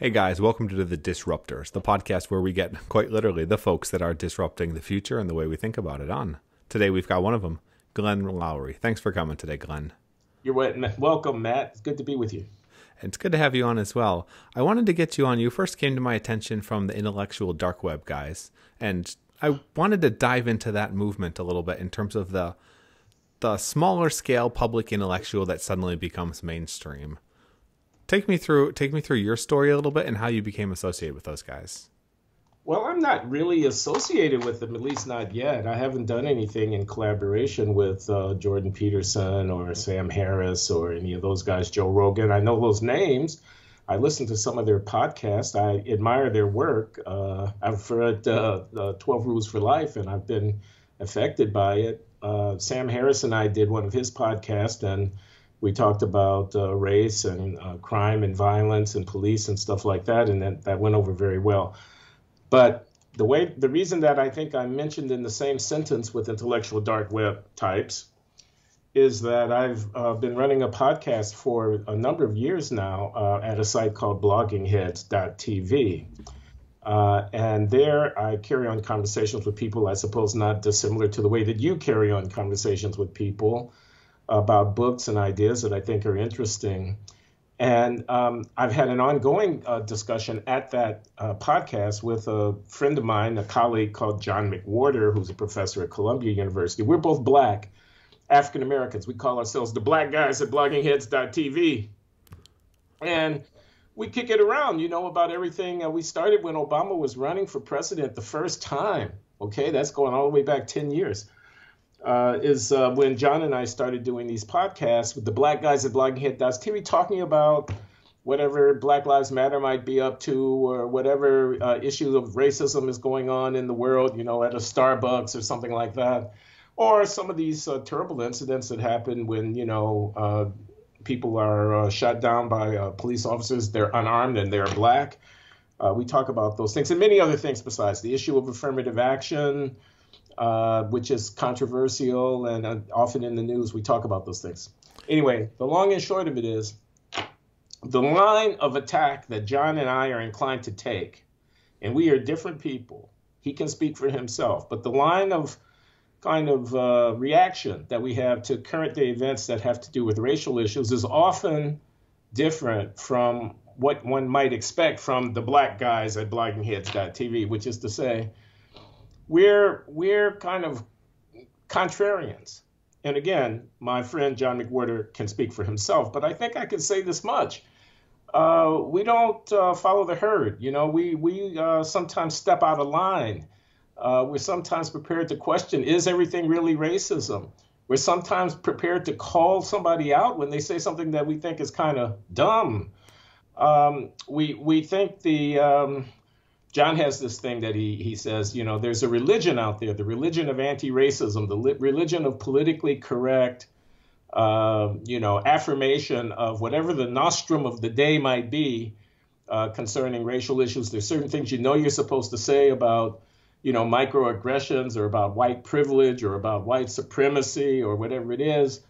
Hey guys, welcome to the Disruptors, the podcast where we get quite literally the folks that are disrupting the future and the way we think about it on. Today we've got one of them, Glenn Loury. Thanks for coming today, Glenn. You're welcome, Matt. It's good to be with you. It's good to have you on as well. I wanted to get you on. You first came to my attention from the intellectual dark web guys, and I wanted to dive into that movement a little bit in terms of the the smaller scale public intellectual that suddenly becomes mainstream take me through take me through your story a little bit and how you became associated with those guys. Well, I'm not really associated with them, at least not yet. I haven't done anything in collaboration with uh, Jordan Peterson or Sam Harris or any of those guys, Joe Rogan. I know those names. I listen to some of their podcasts. I admire their work. Uh, I've read uh, 12 Rules for Life, and I've been affected by it. Uh, Sam Harris and I did one of his podcasts, and we talked about uh, race and uh, crime and violence and police and stuff like that, and that, that went over very well. But the way the reason that I think I'm mentioned in the same sentence with intellectual dark web types is that I've uh, been running a podcast for a number of years now uh, at a site called bloggingheads.tv. Uh, and there I carry on conversations with people, I suppose, not dissimilar to the way that you carry on conversations with people about books and ideas that I think are interesting. And um, I've had an ongoing uh, discussion at that uh, podcast with a friend of mine, a colleague called John McWhorter, who's a professor at Columbia University. We're both black, African Americans. We call ourselves the black guys at bloggingheads.tv. And we kick it around, you know, about everything. Uh, we started when Obama was running for president the first time. Okay, that's going all the way back 10 years uh, is uh, when John and I started doing these podcasts with the black guys at bloggingheads.tv, talking about whatever Black Lives Matter might be up to, or whatever uh, issue of racism is going on in the world, you know, at a Starbucks or something like that, or some of these uh, terrible incidents that happen when you know uh, people are uh, shot down by police officers, they're unarmed and they're black. we talk about those things and many other things besides the issue of affirmative action. Uh, which is controversial and uh, often in the news we talk about those things. Anyway, the long and short of it is the line of attack that John and I are inclined to take, and we are different people. He can speak for himself, but the line of kind of uh, reaction that we have to current day events that have to do with racial issues is often different from what one might expect from the black guys at bloggingheads.tv, which is to say, we're we're kind of contrarians. And again, my friend John McWhorter can speak for himself, but I think I can say this much. Uh, we don't uh, follow the herd. You know, we we uh, sometimes step out of line. Uh, we're sometimes prepared to question: Is everything really racism? We're sometimes prepared to call somebody out when they say something that we think is kind of dumb. Um, we we think the um, John has this thing that he he says, you know, there's a religion out there, the religion of anti-racism, the li- religion of politically correct, uh, you know, affirmation of whatever the nostrum of the day might be uh, concerning racial issues. There's certain things you know you're supposed to say about, you know, microaggressions or about white privilege or about white supremacy or whatever it is.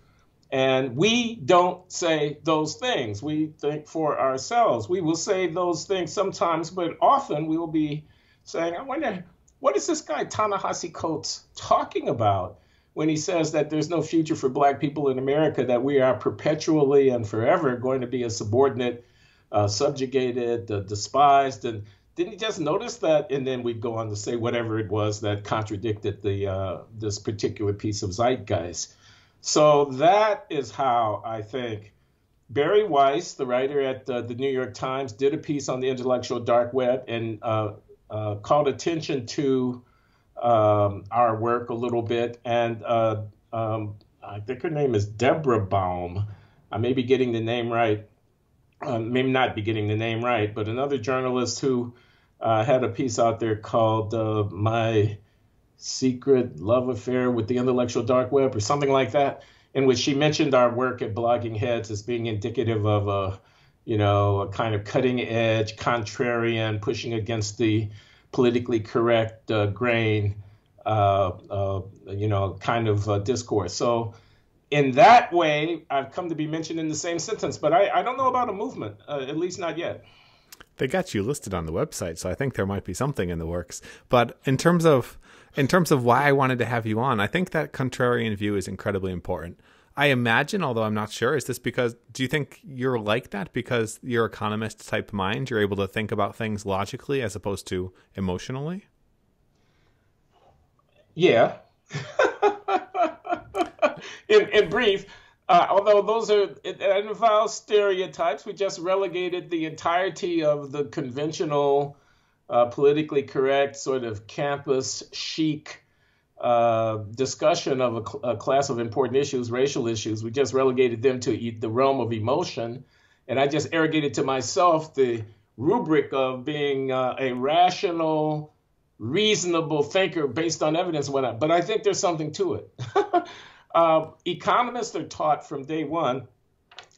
And we don't say those things. We think for ourselves. We will say those things sometimes, but often we will be saying, I wonder, what is this guy, Ta-Nehisi Coates, talking about when he says that there's no future for black people in America, that we are perpetually and forever going to be a subordinate, uh, subjugated, uh, despised? And didn't he just notice that? And then we'd go on to say whatever it was that contradicted the uh, this particular piece of zeitgeist. So that is how I think Bari Weiss, the writer at uh, the New York Times, did a piece on the intellectual dark web and uh, uh, called attention to um, our work a little bit. And uh, um, I think her name is Deborah Baum. I may be getting the name right. Uh, maybe not be getting the name right, but another journalist who had a piece out there called My secret love affair with the intellectual dark web or something like that, in which she mentioned our work at Blogging Heads as being indicative of a, you know, a kind of cutting edge, contrarian, pushing against the politically correct uh, grain, uh, uh, you know, kind of uh, discourse. So, in that way, I've come to be mentioned in the same sentence, but I, I don't know about a movement, uh, at least not yet. They got you listed on the website, so I think there might be something in the works. But in terms of in terms of why I wanted to have you on, I think that contrarian view is incredibly important. I imagine, although I'm not sure, is this because do you think you're like that because you're economist type mind? You're able to think about things logically as opposed to emotionally? Yeah. in, in brief, uh, although those are involves stereotypes, we just relegated the entirety of the conventional, uh, politically correct sort of campus chic uh, discussion of a, cl- a, class of important issues, racial issues. We just relegated them to e- the realm of emotion, and I just arrogated to myself the rubric of being uh, a rational, reasonable thinker based on evidence. Whatnot. But I think there's something to it. uh, economists are taught from day one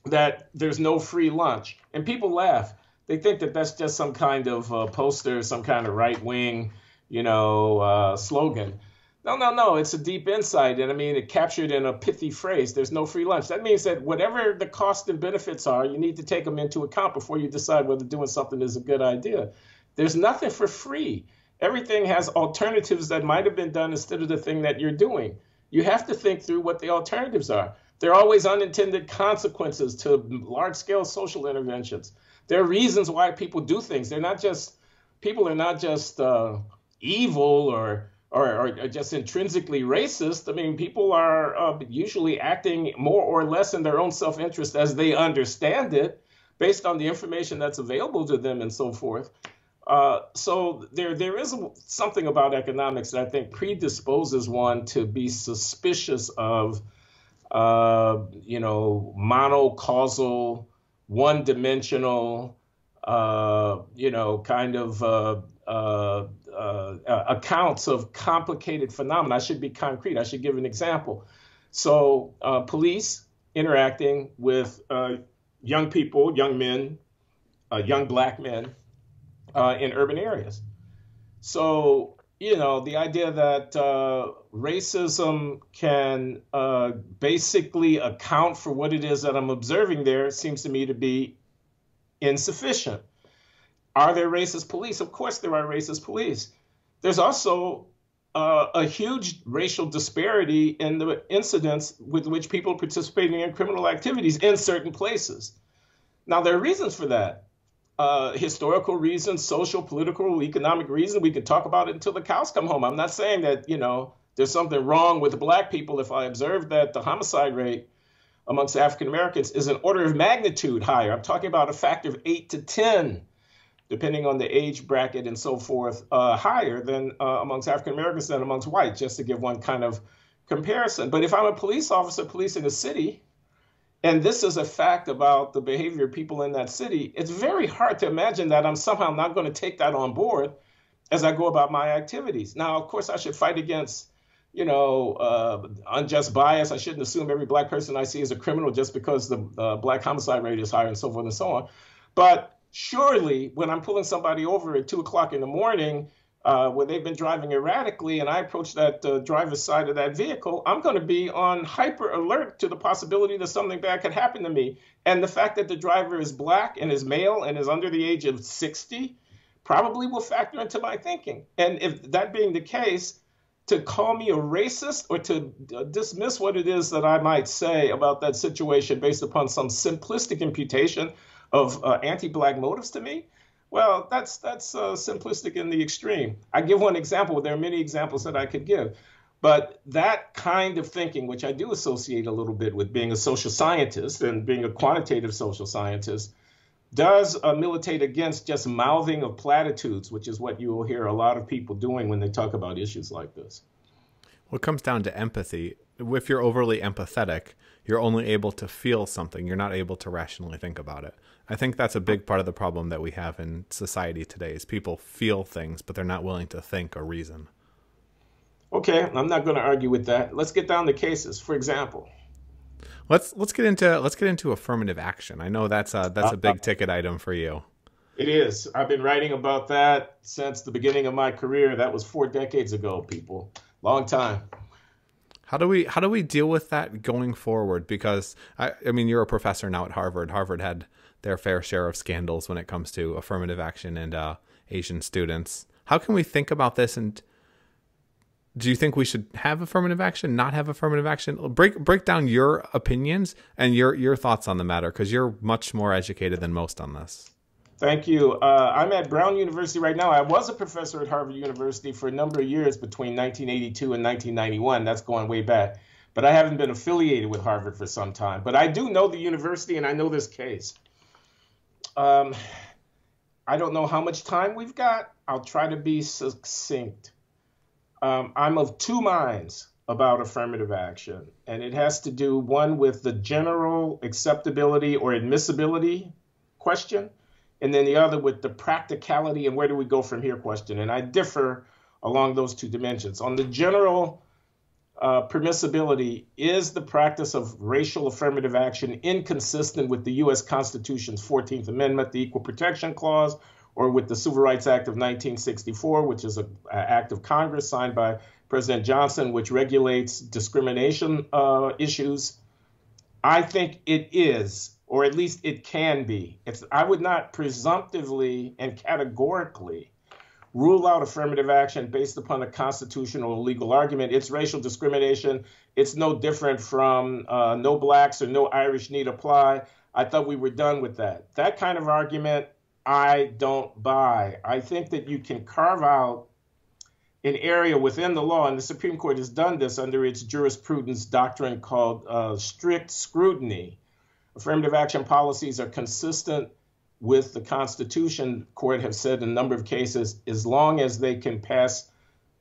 that there's no free lunch, and people laugh. They think that that's just some kind of uh, poster, some kind of right wing, you know, uh, slogan. No, no, no. It's a deep insight. And I mean, it captured in a pithy phrase. There's no free lunch. That means that whatever the cost and benefits are, you need to take them into account before you decide whether doing something is a good idea. There's nothing for free. Everything has alternatives that might have been done instead of the thing that you're doing. You have to think through what the alternatives are. There are always unintended consequences to large scale social interventions. There are reasons why people do things. They're not just, people are not just uh, evil or or, or just intrinsically racist. I mean, people are uh, usually acting more or less in their own self interest as they understand it, based on the information that's available to them and so forth. Uh, so there, there is something about economics that I think predisposes one to be suspicious of, uh, you know, monocausal, one-dimensional, uh, you know, kind of uh, uh, uh, accounts of complicated phenomena. I should be concrete. I should give an example. So, uh, police interacting with uh, young people, young men, young black men in urban areas. So, you know, the idea that racism can basically account for what it is that I'm observing there seems to me to be insufficient. Are there racist police? Of course, there are racist police. There's also uh, a huge racial disparity in the incidents with which people participating in criminal activities in certain places. Now, there are reasons for that. Uh, historical reasons, social, political, economic reasons. We could talk about it until the cows come home. I'm not saying that, you know, there's something wrong with black people if I observe that the homicide rate amongst African Americans is an order of magnitude higher. I'm talking about a factor of eight to 10 depending on the age bracket and so forth, uh, higher than uh, amongst African Americans than amongst whites, just to give one kind of comparison. But if I'm a police officer policing a city, and this is a fact about the behavior of people in that city, it's very hard to imagine that I'm somehow not going to take that on board as I go about my activities. Now, of course, I should fight against, you know, uh, unjust bias. I shouldn't assume every black person I see is a criminal just because the uh, black homicide rate is higher and so forth and so on. But surely when I'm pulling somebody over at two o'clock in the morning, uh, when they've been driving erratically, and I approach that uh, driver's side of that vehicle, I'm going to be on hyper alert to the possibility that something bad could happen to me. And the fact that the driver is black and is male and is under the age of 60 probably will factor into my thinking. And if that being the case, to call me a racist or to uh, dismiss what it is that I might say about that situation based upon some simplistic imputation of uh, anti-black motives to me, well, that's that's uh, simplistic in the extreme. I give one example. There are many examples that I could give, but that kind of thinking, which I do associate a little bit with being a social scientist and being a quantitative social scientist, does uh, militate against just mouthing of platitudes, which is what you will hear a lot of people doing when they talk about issues like this. Well, it comes down to empathy. If you're overly empathetic, you're only able to feel something. You're not able to rationally think about it. I think that's a big part of the problem that we have in society today is people feel things, but they're not willing to think or reason. Okay, I'm not going to argue with that. Let's get down to cases. For example, let's let's get into let's get into affirmative action. I know that's a that's a big ticket item for you. It is. I've been writing about that since the beginning of my career. That was four decades ago, people. Long time. How do we how do we deal with that going forward? Because I, I mean, you're a professor now at Harvard. Harvard had their fair share of scandals when it comes to affirmative action and uh, Asian students. How can we think about this? And do you think we should have affirmative action? Not have affirmative action? Break break down your opinions and your your thoughts on the matter because you're much more educated than most on this. Thank you. Uh, I'm at Brown University right now. I was a professor at Harvard University for a number of years between 1982 and 1991. That's going way back. But I haven't been affiliated with Harvard for some time. But I do know the university and I know this case. Um, I don't know how much time we've got. I'll try to be succinct. Um, I'm of two minds about affirmative action, and it has to do one with the general acceptability or admissibility question and then the other with the practicality and where do we go from here question. And I differ along those two dimensions. On the general uh, permissibility, is the practice of racial affirmative action inconsistent with the U.S. Constitution's 14th Amendment, the Equal Protection Clause, or with the Civil Rights Act of 1964, which is an act of Congress signed by President Johnson, which regulates discrimination uh, issues? I think it is or at least it can be. It's, I would not presumptively and categorically rule out affirmative action based upon a constitutional or legal argument. It's racial discrimination. It's no different from uh, no blacks or no Irish need apply. I thought we were done with that. That kind of argument, I don't buy. I think that you can carve out an area within the law, and the Supreme Court has done this under its jurisprudence doctrine called uh, strict scrutiny affirmative action policies are consistent with the Constitution, court have said in a number of cases, as long as they can pass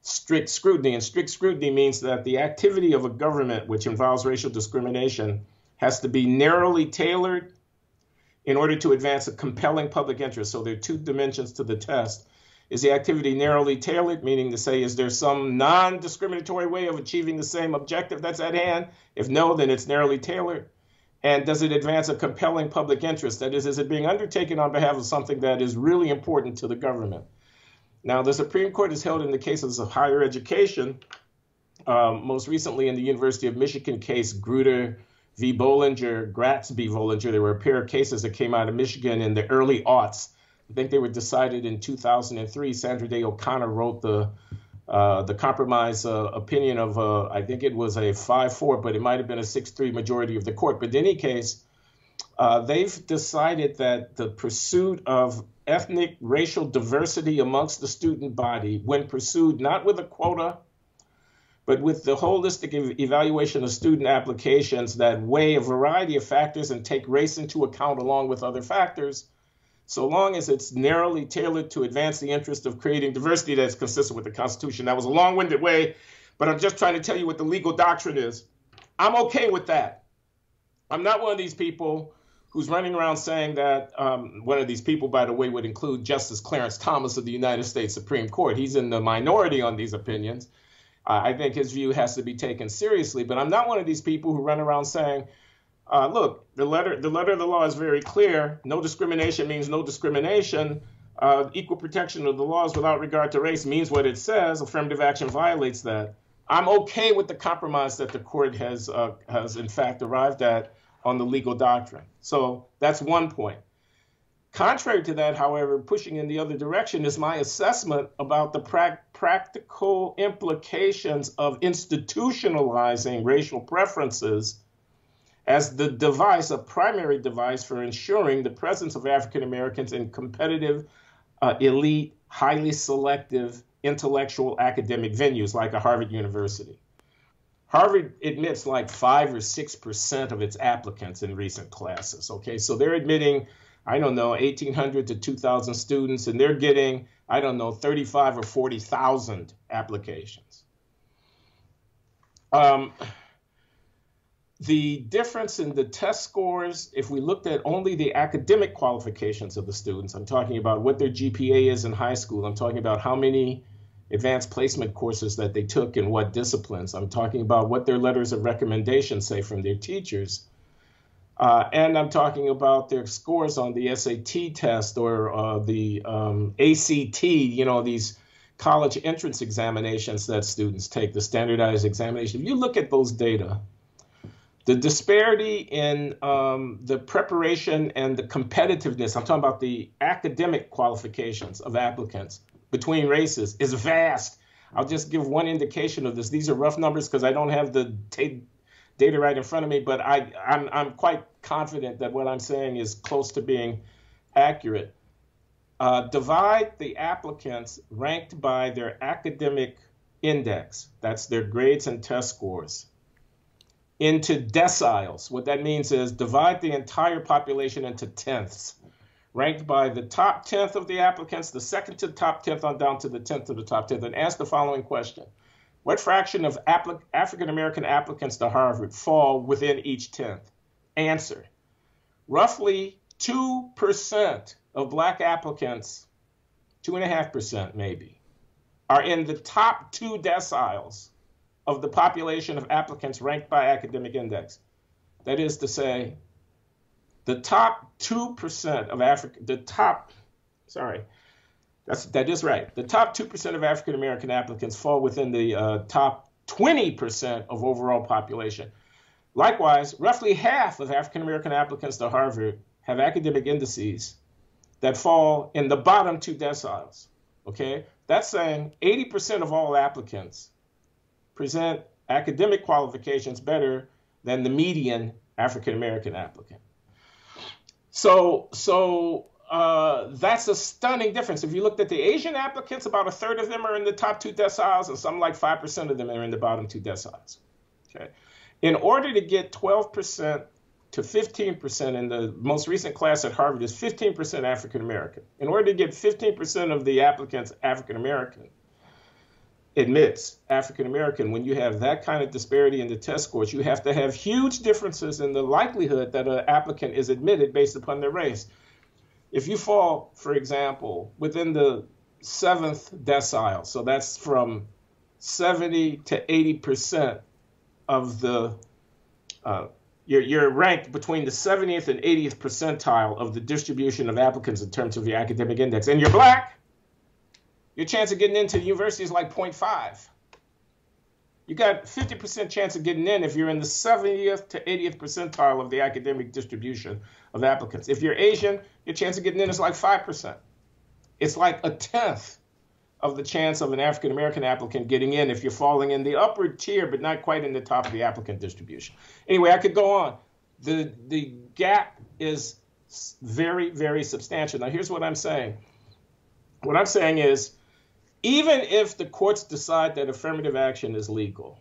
strict scrutiny. And strict scrutiny means that the activity of a government which involves racial discrimination has to be narrowly tailored in order to advance a compelling public interest. So there are two dimensions to the test. Is the activity narrowly tailored, meaning to say, is there some non discriminatory way of achieving the same objective that's at hand? If no, then it's narrowly tailored. And does it advance a compelling public interest? That is, is it being undertaken on behalf of something that is really important to the government? Now, the Supreme Court has held in the cases of higher education, um, most recently in the University of Michigan case, Grutter v. Bollinger, Gratz v. Bollinger. There were a pair of cases that came out of Michigan in the early aughts. I think they were decided in 2003. Sandra Day O'Connor wrote the uh, the compromise uh, opinion of, uh, I think it was a 5 4, but it might have been a 6 3 majority of the court. But in any case, uh, they've decided that the pursuit of ethnic racial diversity amongst the student body, when pursued not with a quota, but with the holistic evaluation of student applications that weigh a variety of factors and take race into account along with other factors, so long as it's narrowly tailored to advance the interest of creating diversity that's consistent with the Constitution. That was a long winded way, but I'm just trying to tell you what the legal doctrine is. I'm okay with that. I'm not one of these people who's running around saying that um, one of these people, by the way, would include Justice Clarence Thomas of the United States Supreme Court. He's in the minority on these opinions. Uh, I think his view has to be taken seriously, but I'm not one of these people who run around saying, uh, look, the letter the letter of the law is very clear. No discrimination means no discrimination. Uh, equal protection of the laws without regard to race means what it says. Affirmative action violates that. I'm okay with the compromise that the court has uh, has in fact arrived at on the legal doctrine. So that's one point. Contrary to that, however, pushing in the other direction is my assessment about the pra- practical implications of institutionalizing racial preferences as the device, a primary device for ensuring the presence of African Americans in competitive, uh, elite, highly selective intellectual academic venues like a Harvard University. Harvard admits like five or six percent of its applicants in recent classes. Okay, so they're admitting, I don't know, 1,800 to 2,000 students, and they're getting, I don't know, 35 or 40,000 applications. Um, the difference in the test scores, if we looked at only the academic qualifications of the students, I'm talking about what their GPA is in high school, I'm talking about how many advanced placement courses that they took in what disciplines, I'm talking about what their letters of recommendation say from their teachers. Uh, and I'm talking about their scores on the SAT test or uh, the um, ACT, you know, these college entrance examinations that students take, the standardized examination, if you look at those data, the disparity in um, the preparation and the competitiveness, I'm talking about the academic qualifications of applicants between races, is vast. I'll just give one indication of this. These are rough numbers because I don't have the t- data right in front of me, but I, I'm, I'm quite confident that what I'm saying is close to being accurate. Uh, divide the applicants ranked by their academic index, that's their grades and test scores, into deciles. What that means is divide the entire population into tenths, ranked by the top tenth of the applicants, the second to the top tenth on down to the tenth of the top tenth, and ask the following question. What fraction of African American applicants to Harvard fall within each tenth? Answer. Roughly 2% of black applicants, 2.5% maybe, are in the top two deciles of the population of applicants ranked by academic index. That is to say, the top 2% of Africa, the top, sorry, that's, that is right. The top 2% of African American applicants fall within the uh, top 20% of overall population. Likewise, roughly half of African American applicants to Harvard have academic indices that fall in the bottom two deciles. Okay? That's saying 80% of all applicants present academic qualifications better than the median African American applicant. So, so uh, that's a stunning difference. If you looked at the Asian applicants, about a third of them are in the top two deciles, and some like 5% of them are in the bottom two deciles. Okay. In order to get 12% to 15% in the most recent class at Harvard is 15% African American. In order to get 15% of the applicants African American, admits African American, when you have that kind of disparity in the test scores, you have to have huge differences in the likelihood that an applicant is admitted based upon their race. If you fall, for example, within the seventh decile, so that's from 70 to 80% of the uh, you're, you're ranked between the 70th and 80th percentile of the distribution of applicants in terms of your academic index, and you're black, your chance of getting into the university is like 0.5. You got 50% chance of getting in if you're in the 70th to 80th percentile of the academic distribution of applicants. If you're Asian, your chance of getting in is like 5%. It's like a tenth of the chance of an African American applicant getting in if you're falling in the upper tier, but not quite in the top of the applicant distribution. Anyway, I could go on. The, the gap is very, very substantial. Now, here's what I'm saying. What I'm saying is, even if the courts decide that affirmative action is legal,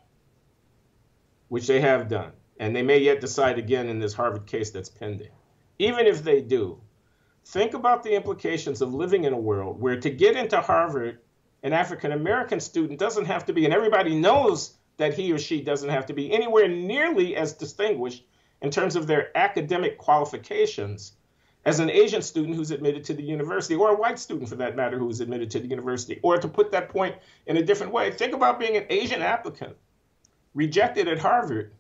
which they have done, and they may yet decide again in this Harvard case that's pending, even if they do, think about the implications of living in a world where to get into Harvard, an African American student doesn't have to be, and everybody knows that he or she doesn't have to be anywhere nearly as distinguished in terms of their academic qualifications as an Asian student who's admitted to the university, or a white student for that matter who's admitted to the university. Or to put that point in a different way, think about being an Asian applicant rejected at Harvard,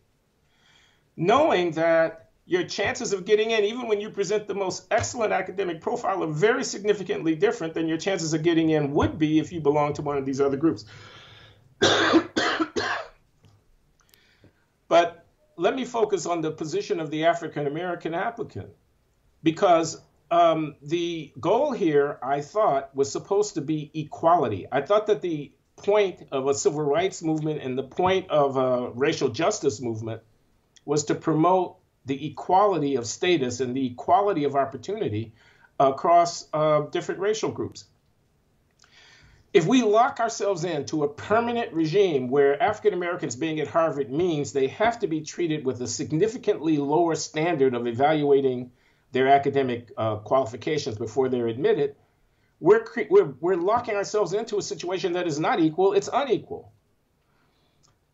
knowing that your chances of getting in, even when you present the most excellent academic profile, are very significantly different than your chances of getting in would be if you belong to one of these other groups. but let me focus on the position of the African American applicant, because um, the goal here, I thought, was supposed to be equality. I thought that the point of a civil rights movement and the point of a racial justice movement was to promote the equality of status and the equality of opportunity across uh, different racial groups. If we lock ourselves into a permanent regime where African Americans being at Harvard means they have to be treated with a significantly lower standard of evaluating their academic uh, qualifications before they're admitted, we're, we're, we're locking ourselves into a situation that is not equal, it's unequal.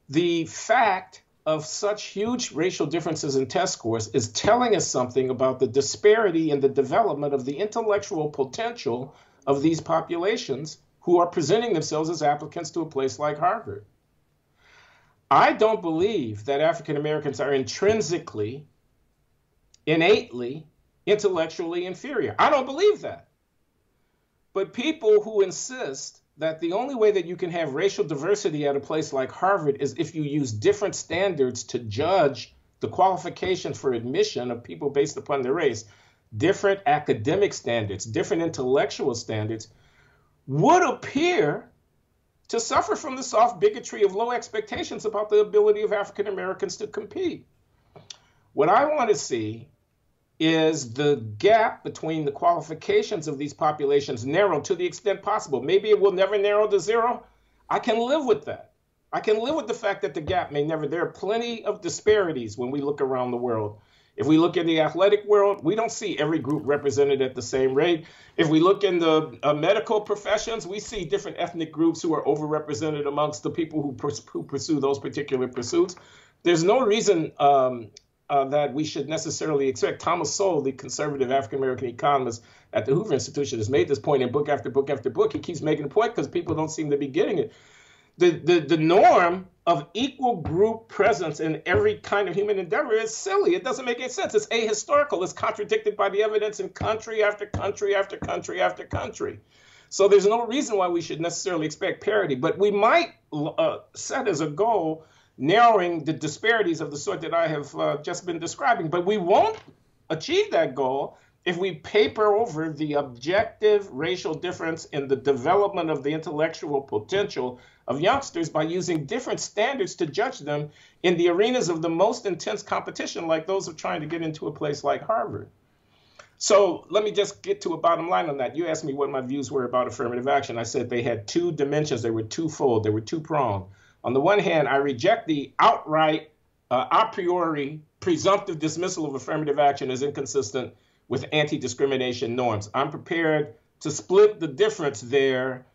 The fact of such huge racial differences in test scores is telling us something about the disparity in the development of the intellectual potential of these populations who are presenting themselves as applicants to a place like Harvard. I don't believe that African Americans are intrinsically, innately, intellectually inferior. I don't believe that. But people who insist that the only way that you can have racial diversity at a place like Harvard is if you use different standards to judge the qualifications for admission of people based upon their race, different academic standards, different intellectual standards, would appear to suffer from the soft bigotry of low expectations about the ability of African Americans to compete. What I want to see is the gap between the qualifications of these populations narrowed to the extent possible. Maybe it will never narrow to zero. I can live with that. I can live with the fact that the gap may never. There are plenty of disparities when we look around the world. If we look in the athletic world, we don't see every group represented at the same rate. If we look in the uh, medical professions, we see different ethnic groups who are overrepresented amongst the people who, pers- who pursue those particular pursuits. There's no reason um, uh, that we should necessarily expect. Thomas Sowell, the conservative African American economist at the Hoover Institution, has made this point in book after book after book. He keeps making the point because people don't seem to be getting it. The, the, the norm of equal group presence in every kind of human endeavor is silly. It doesn't make any sense. It's ahistorical. It's contradicted by the evidence in country after country after country after country. So there's no reason why we should necessarily expect parity, but we might uh, set as a goal narrowing the disparities of the sort that I have uh, just been describing. But we won't achieve that goal if we paper over the objective racial difference in the development of the intellectual potential of youngsters by using different standards to judge them in the arenas of the most intense competition, like those of trying to get into a place like Harvard. So let me just get to a bottom line on that. You asked me what my views were about affirmative action. I said they had two dimensions, they were twofold, they were two pronged. On the one hand, I reject the outright, uh, a priori, presumptive dismissal of affirmative action as inconsistent with anti discrimination norms. I'm prepared to split the difference there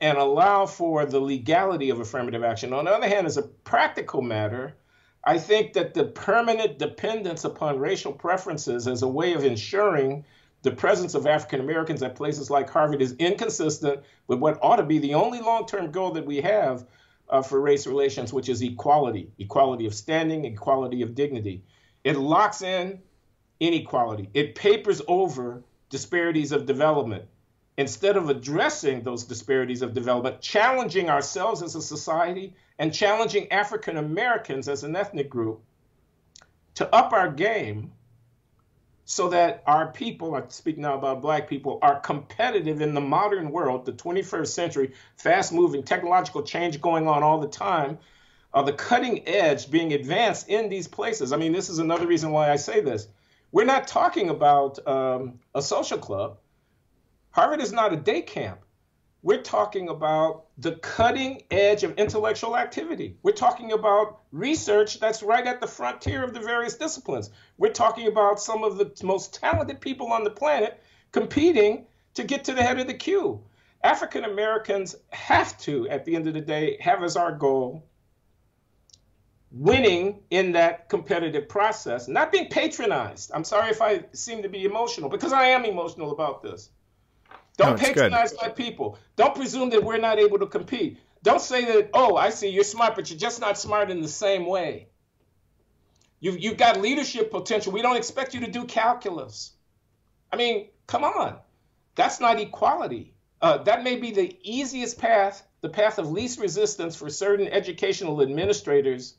and allow for the legality of affirmative action. On the other hand, as a practical matter, I think that the permanent dependence upon racial preferences as a way of ensuring the presence of African Americans at places like Harvard is inconsistent with what ought to be the only long term goal that we have uh, for race relations, which is equality equality of standing, equality of dignity. It locks in inequality, it papers over disparities of development. Instead of addressing those disparities of development, challenging ourselves as a society and challenging African Americans as an ethnic group to up our game so that our people, I speak now about black people, are competitive in the modern world, the 21st century, fast moving technological change going on all the time, uh, the cutting edge being advanced in these places. I mean, this is another reason why I say this. We're not talking about um, a social club. Harvard is not a day camp. We're talking about the cutting edge of intellectual activity. We're talking about research that's right at the frontier of the various disciplines. We're talking about some of the most talented people on the planet competing to get to the head of the queue. African Americans have to, at the end of the day, have as our goal winning in that competitive process, not being patronized. I'm sorry if I seem to be emotional because I am emotional about this. Don't no, patronize good. my people. Don't presume that we're not able to compete. Don't say that, oh, I see you're smart, but you're just not smart in the same way. You've, you've got leadership potential. We don't expect you to do calculus. I mean, come on. That's not equality. Uh, that may be the easiest path, the path of least resistance for certain educational administrators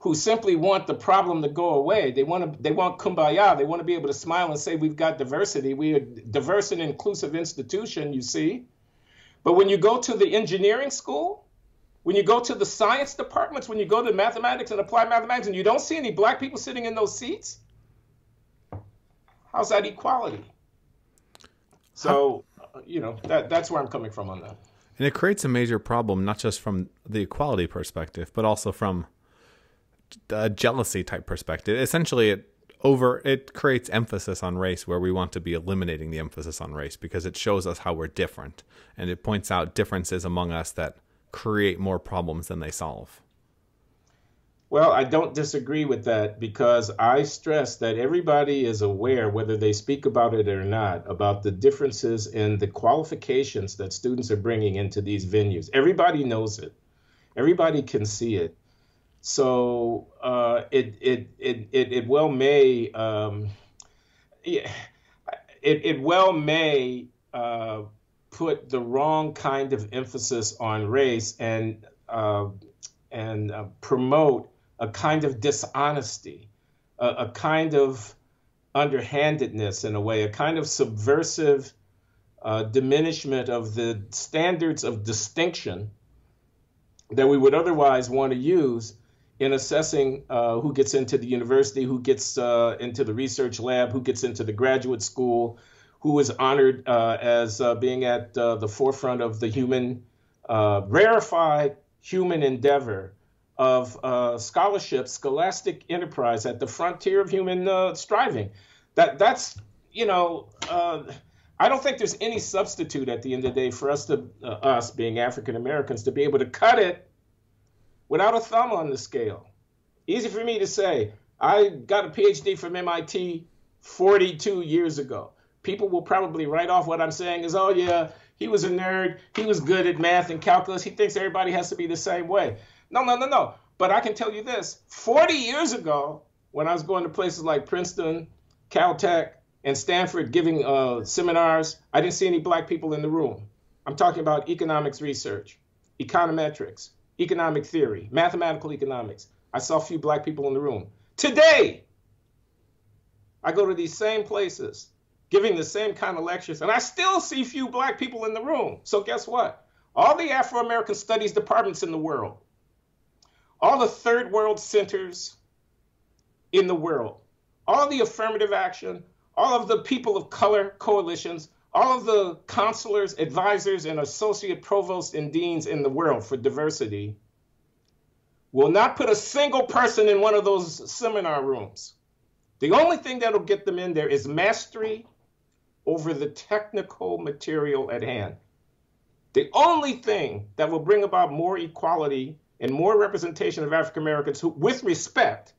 who simply want the problem to go away. They want to they want kumbaya. They want to be able to smile and say we've got diversity. We are diverse and inclusive institution, you see. But when you go to the engineering school, when you go to the science departments, when you go to mathematics and applied mathematics and you don't see any black people sitting in those seats, how's that equality? So, you know, that that's where I'm coming from on that. And it creates a major problem not just from the equality perspective, but also from a jealousy type perspective. Essentially, it over it creates emphasis on race where we want to be eliminating the emphasis on race because it shows us how we're different and it points out differences among us that create more problems than they solve. Well, I don't disagree with that because I stress that everybody is aware, whether they speak about it or not, about the differences in the qualifications that students are bringing into these venues. Everybody knows it, everybody can see it. So uh, it, it, it, it, it well may, um, it, it well may uh, put the wrong kind of emphasis on race and uh, and uh, promote a kind of dishonesty, a, a, kind of underhandedness in a way, a kind of subversive uh, diminishment of the standards of distinction that we would otherwise want to use in assessing uh, who gets into the university, who gets uh, into the research lab, who gets into the graduate school, who is honored uh, as uh, being at uh, the forefront of the human, uh, rarefied human endeavor of scholarship, scholastic enterprise at the frontier of human striving. That that's you know. I don't think there's any substitute at the end of the day for us to us being African Americans to be able to cut it without a thumb on the scale. Easy for me to say. I got a PhD from MIT 42 years ago. People will probably write off what I'm saying as, oh, yeah, he was a nerd. He was good at math and calculus. He thinks everybody has to be the same way. No, no, no, no. But I can tell you this 40 years ago, when I was going to places like Princeton, Caltech, and Stanford giving uh, seminars, I didn't see any black people in the room. I'm talking about economics research, econometrics, economic theory, mathematical economics. I saw a few black people in the room. Today, I go to these same places, giving the same kind of lectures, and I still see few black people in the room. So guess what? All the Afro American studies departments in the world, all the third world centers in the world, all the affirmative action, all of the people of color coalitions, all of the counselors, advisors, and associate provosts and deans in the world for diversity will not put a single person in one of those seminar rooms. The only thing that'll get them in there is mastery over the technical material at hand. The only thing that will bring about more equality and more representation of African Americans with respect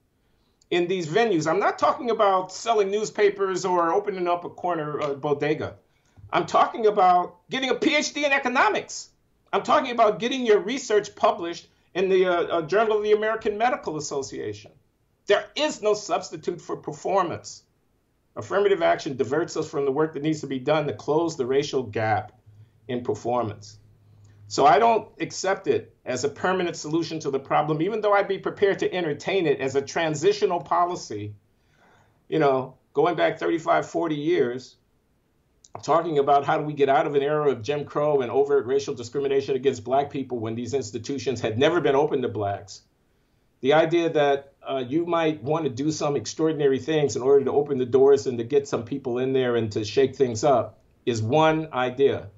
in these venues. I'm not talking about selling newspapers or opening up a corner uh, bodega. I'm talking about getting a PhD in economics. I'm talking about getting your research published in the uh, uh, Journal of the American Medical Association. There is no substitute for performance. Affirmative action diverts us from the work that needs to be done to close the racial gap in performance. So I don't accept it as a permanent solution to the problem, even though I'd be prepared to entertain it as a transitional policy. You know, going back 35, 40 years, talking about how do we get out of an era of Jim Crow and overt racial discrimination against black people when these institutions had never been open to blacks. The idea that uh, you might want to do some extraordinary things in order to open the doors and to get some people in there and to shake things up is one idea.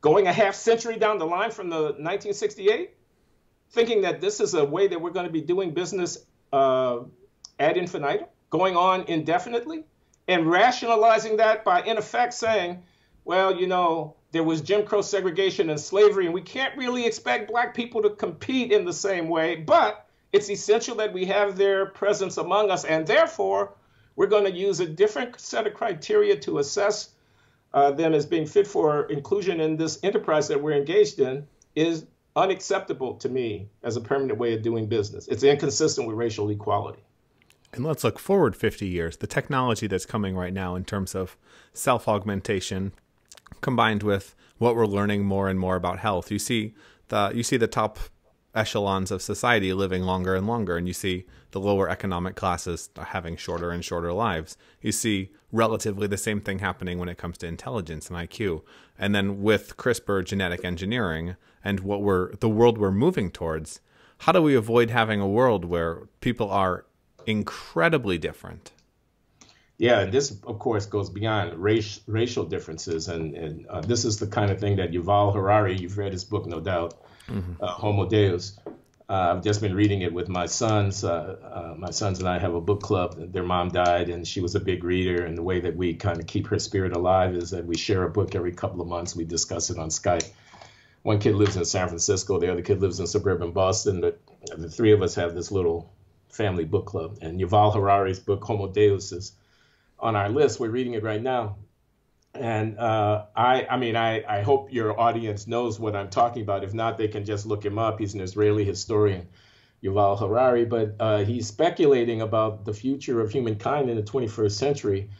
Going a half century down the line from the 1968, thinking that this is a way that we're going to be doing business uh, ad infinitum, going on indefinitely, and rationalizing that by, in effect, saying, well, you know, there was Jim Crow segregation and slavery, and we can't really expect black people to compete in the same way, but it's essential that we have their presence among us, and therefore, we're going to use a different set of criteria to assess uh, them as being fit for inclusion in this enterprise that we're engaged in is unacceptable to me as a permanent way of doing business. It's inconsistent with racial equality. And let's look forward 50 years. The technology that's coming right now in terms of self augmentation combined with what we're learning more and more about health. You see the you see the top echelons of society living longer and longer and you see the lower economic classes having shorter and shorter lives. You see relatively the same thing happening when it comes to intelligence and IQ. And then with CRISPR genetic engineering and what we're the world we're moving towards, how do we avoid having a world where people are incredibly different. Yeah, this of course goes beyond race, racial differences, and, and uh, this is the kind of thing that Yuval Harari, you've read his book, no doubt, mm-hmm. uh, Homo Deus. Uh, I've just been reading it with my sons. Uh, uh, my sons and I have a book club. Their mom died, and she was a big reader. And the way that we kind of keep her spirit alive is that we share a book every couple of months. We discuss it on Skype. One kid lives in San Francisco. The other kid lives in suburban Boston. But the three of us have this little family book club. And Yuval Harari's book, Homo Deus, is on our list. We're reading it right now. And uh, I, I mean, I, I hope your audience knows what I'm talking about. If not, they can just look him up. He's an Israeli historian, Yuval Harari. But uh, he's speculating about the future of humankind in the 21st century.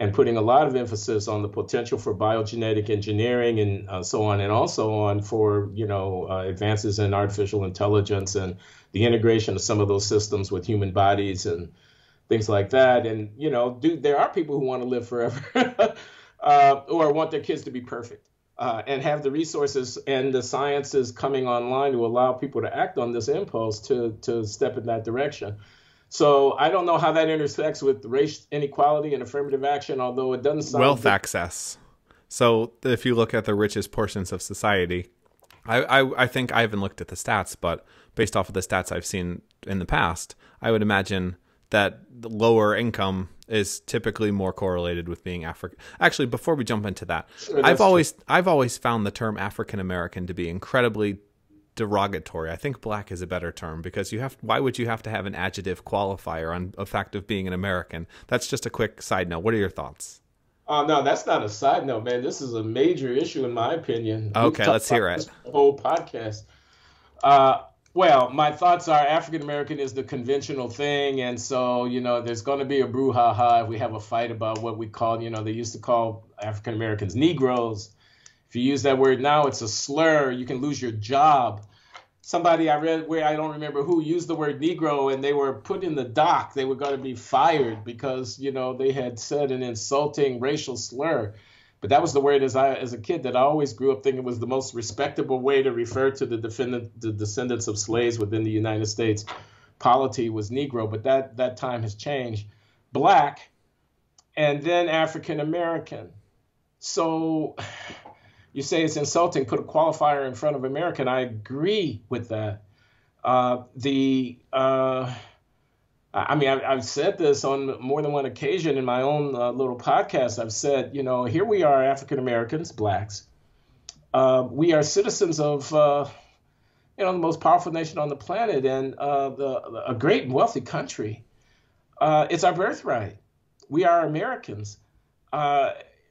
And putting a lot of emphasis on the potential for biogenetic engineering and uh, so on, and also on for you know uh, advances in artificial intelligence and the integration of some of those systems with human bodies and things like that. And you know, do there are people who want to live forever uh, or want their kids to be perfect. Uh, and have the resources and the sciences coming online to allow people to act on this impulse to to step in that direction. So I don't know how that intersects with race inequality and affirmative action, although it doesn't sound wealth good. access. So if you look at the richest portions of society, I, I, I think I haven't looked at the stats, but based off of the stats I've seen in the past, I would imagine that lower income is typically more correlated with being African. Actually, before we jump into that, sure, I've always true. I've always found the term African American to be incredibly derogatory. I think black is a better term because you have why would you have to have an adjective qualifier on the fact of being an American? That's just a quick side note. What are your thoughts? Oh no, that's not a side note, man. This is a major issue in my opinion. Okay, let's hear it. whole podcast. Uh, well, my thoughts are African American is the conventional thing, and so you know there's going to be a brouhaha if we have a fight about what we call, you know, they used to call African Americans Negroes. If you use that word now, it's a slur. You can lose your job. Somebody I read where I don't remember who used the word Negro and they were put in the dock. They were going to be fired because, you know, they had said an insulting racial slur. But that was the word as I as a kid that I always grew up thinking was the most respectable way to refer to the defendant the descendants of slaves within the United States. Polity was Negro, but that that time has changed. Black and then African American. So you say it's insulting, put a qualifier in front of American. I agree with that. Uh, the uh, I mean, I've, I've, said this on more than one occasion in my own uh, little podcast. I've said, you know, here we are, African Americans, blacks. Uh, we are citizens of, uh, you know, the most powerful nation on the planet and uh, the, a great and wealthy country. It's our birthright. We are Americans.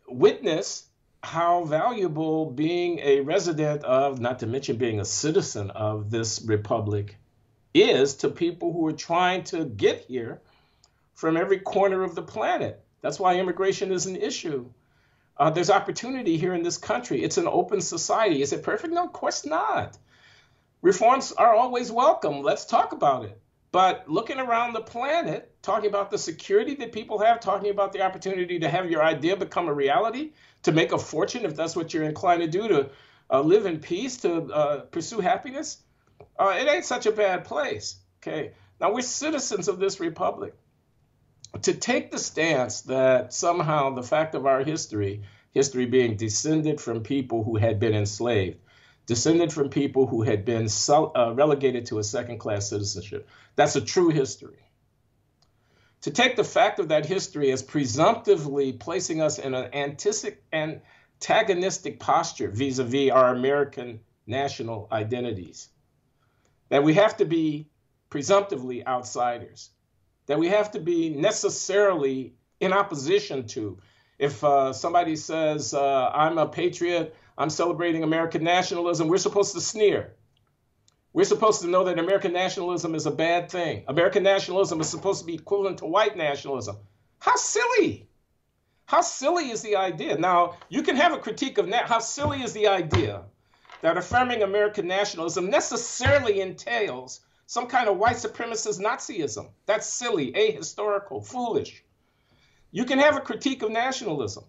witness how valuable being a resident of, not to mention being a citizen of this republic, is to people who are trying to get here from every corner of the planet. That's why immigration is an issue. Uh, there's opportunity here in this country. It's an open society. Is it perfect? No, of course not. Reforms are always welcome. Let's talk about it. But looking around the planet, talking about the security that people have, talking about the opportunity to have your idea become a reality, to make a fortune if that's what you're inclined to do, to uh, live in peace, to uh, pursue happiness, uh, it ain't such a bad place. Okay. Now we're citizens of this republic. To take the stance that somehow the fact of our history, history being descended from people who had been enslaved, descended from people who had been uh, relegated to a second class citizenship, that's a true history. To take the fact of that history as presumptively placing us in an antagonistic posture vis a vis our American national identities that we have to be presumptively outsiders, that we have to be necessarily in opposition to. If uh, somebody says, uh, I'm a patriot, I'm celebrating American nationalism, we're supposed to sneer. We're supposed to know that American nationalism is a bad thing. American nationalism is supposed to be equivalent to white nationalism. How silly! How silly is the idea? Now, you can have a critique of that. How silly is the idea that affirming American nationalism necessarily entails some kind of white supremacist Nazism. That's silly, ahistorical, foolish. You can have a critique of nationalism.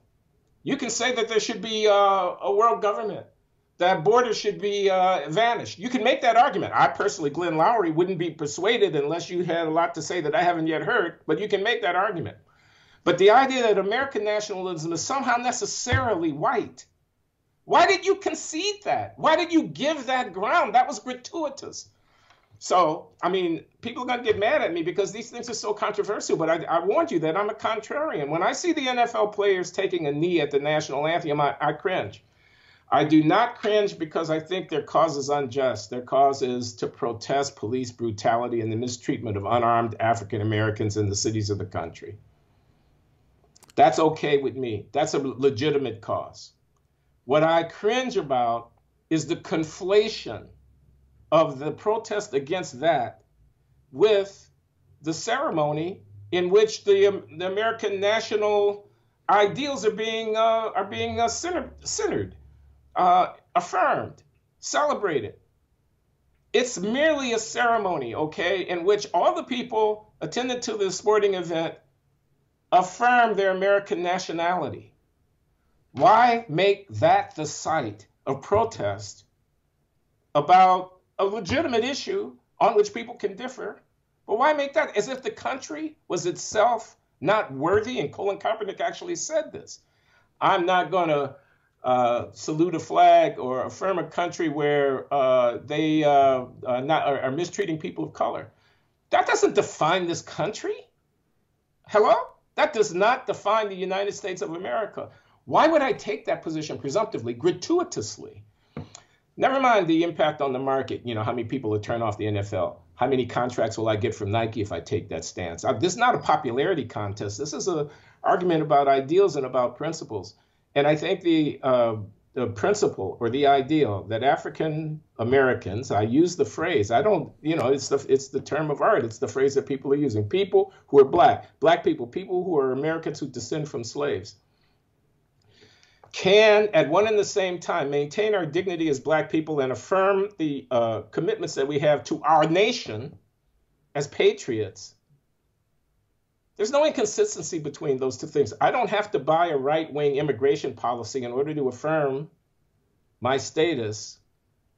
You can say that there should be uh, a world government, that borders should be uh, vanished. You can make that argument. I personally, Glenn Loury, wouldn't be persuaded unless you had a lot to say that I haven't yet heard, but you can make that argument. But the idea that American nationalism is somehow necessarily white why did you concede that? Why did you give that ground? That was gratuitous. So, I mean, people are going to get mad at me because these things are so controversial, but I, I warned you that I'm a contrarian. When I see the NFL players taking a knee at the national anthem, I, I cringe. I do not cringe because I think their cause is unjust. Their cause is to protest police brutality and the mistreatment of unarmed African Americans in the cities of the country. That's okay with me. That's a legitimate cause. What I cringe about is the conflation of the protest against that with the ceremony in which the, um, the American national ideals are being uh, are being uh, centered, centered uh, affirmed, celebrated. It's merely a ceremony, okay, in which all the people attended to the sporting event affirm their American nationality. Why make that the site of protest about a legitimate issue on which people can differ? But why make that as if the country was itself not worthy? And Colin Kaepernick actually said this. I'm not going to uh, salute a flag or affirm a country where uh, they uh, uh, not, are, are mistreating people of color. That doesn't define this country. Hello? That does not define the United States of America. Why would I take that position presumptively, gratuitously? Never mind the impact on the market. You know, how many people will turn off the NFL? How many contracts will I get from Nike if I take that stance? Uh, this is not a popularity contest. This is an argument about ideals and about principles. And I think the, uh, the principle or the ideal that African Americans, I use the phrase, I don't, you know, it's the, it's the term of art, it's the phrase that people are using. People who are black, black people, people who are Americans who descend from slaves, can at one and the same time maintain our dignity as black people and affirm the uh, commitments that we have to our nation as patriots there's no inconsistency between those two things. I don't have to buy a right wing immigration policy in order to affirm my status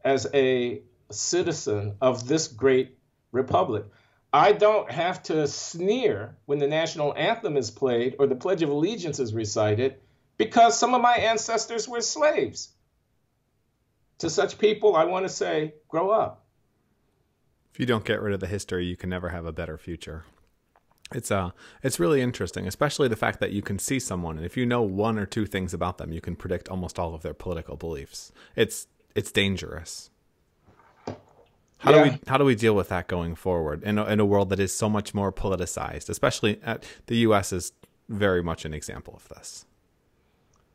as a citizen of this great republic. I don't have to sneer when the national anthem is played or the Pledge of Allegiance is recited because some of my ancestors were slaves. To such people, I want to say, grow up. If you don't get rid of the history, you can never have a better future it's uh it's really interesting especially the fact that you can see someone and if you know one or two things about them you can predict almost all of their political beliefs it's it's dangerous how yeah. do we how do we deal with that going forward in a, in a world that is so much more politicized especially at the US is very much an example of this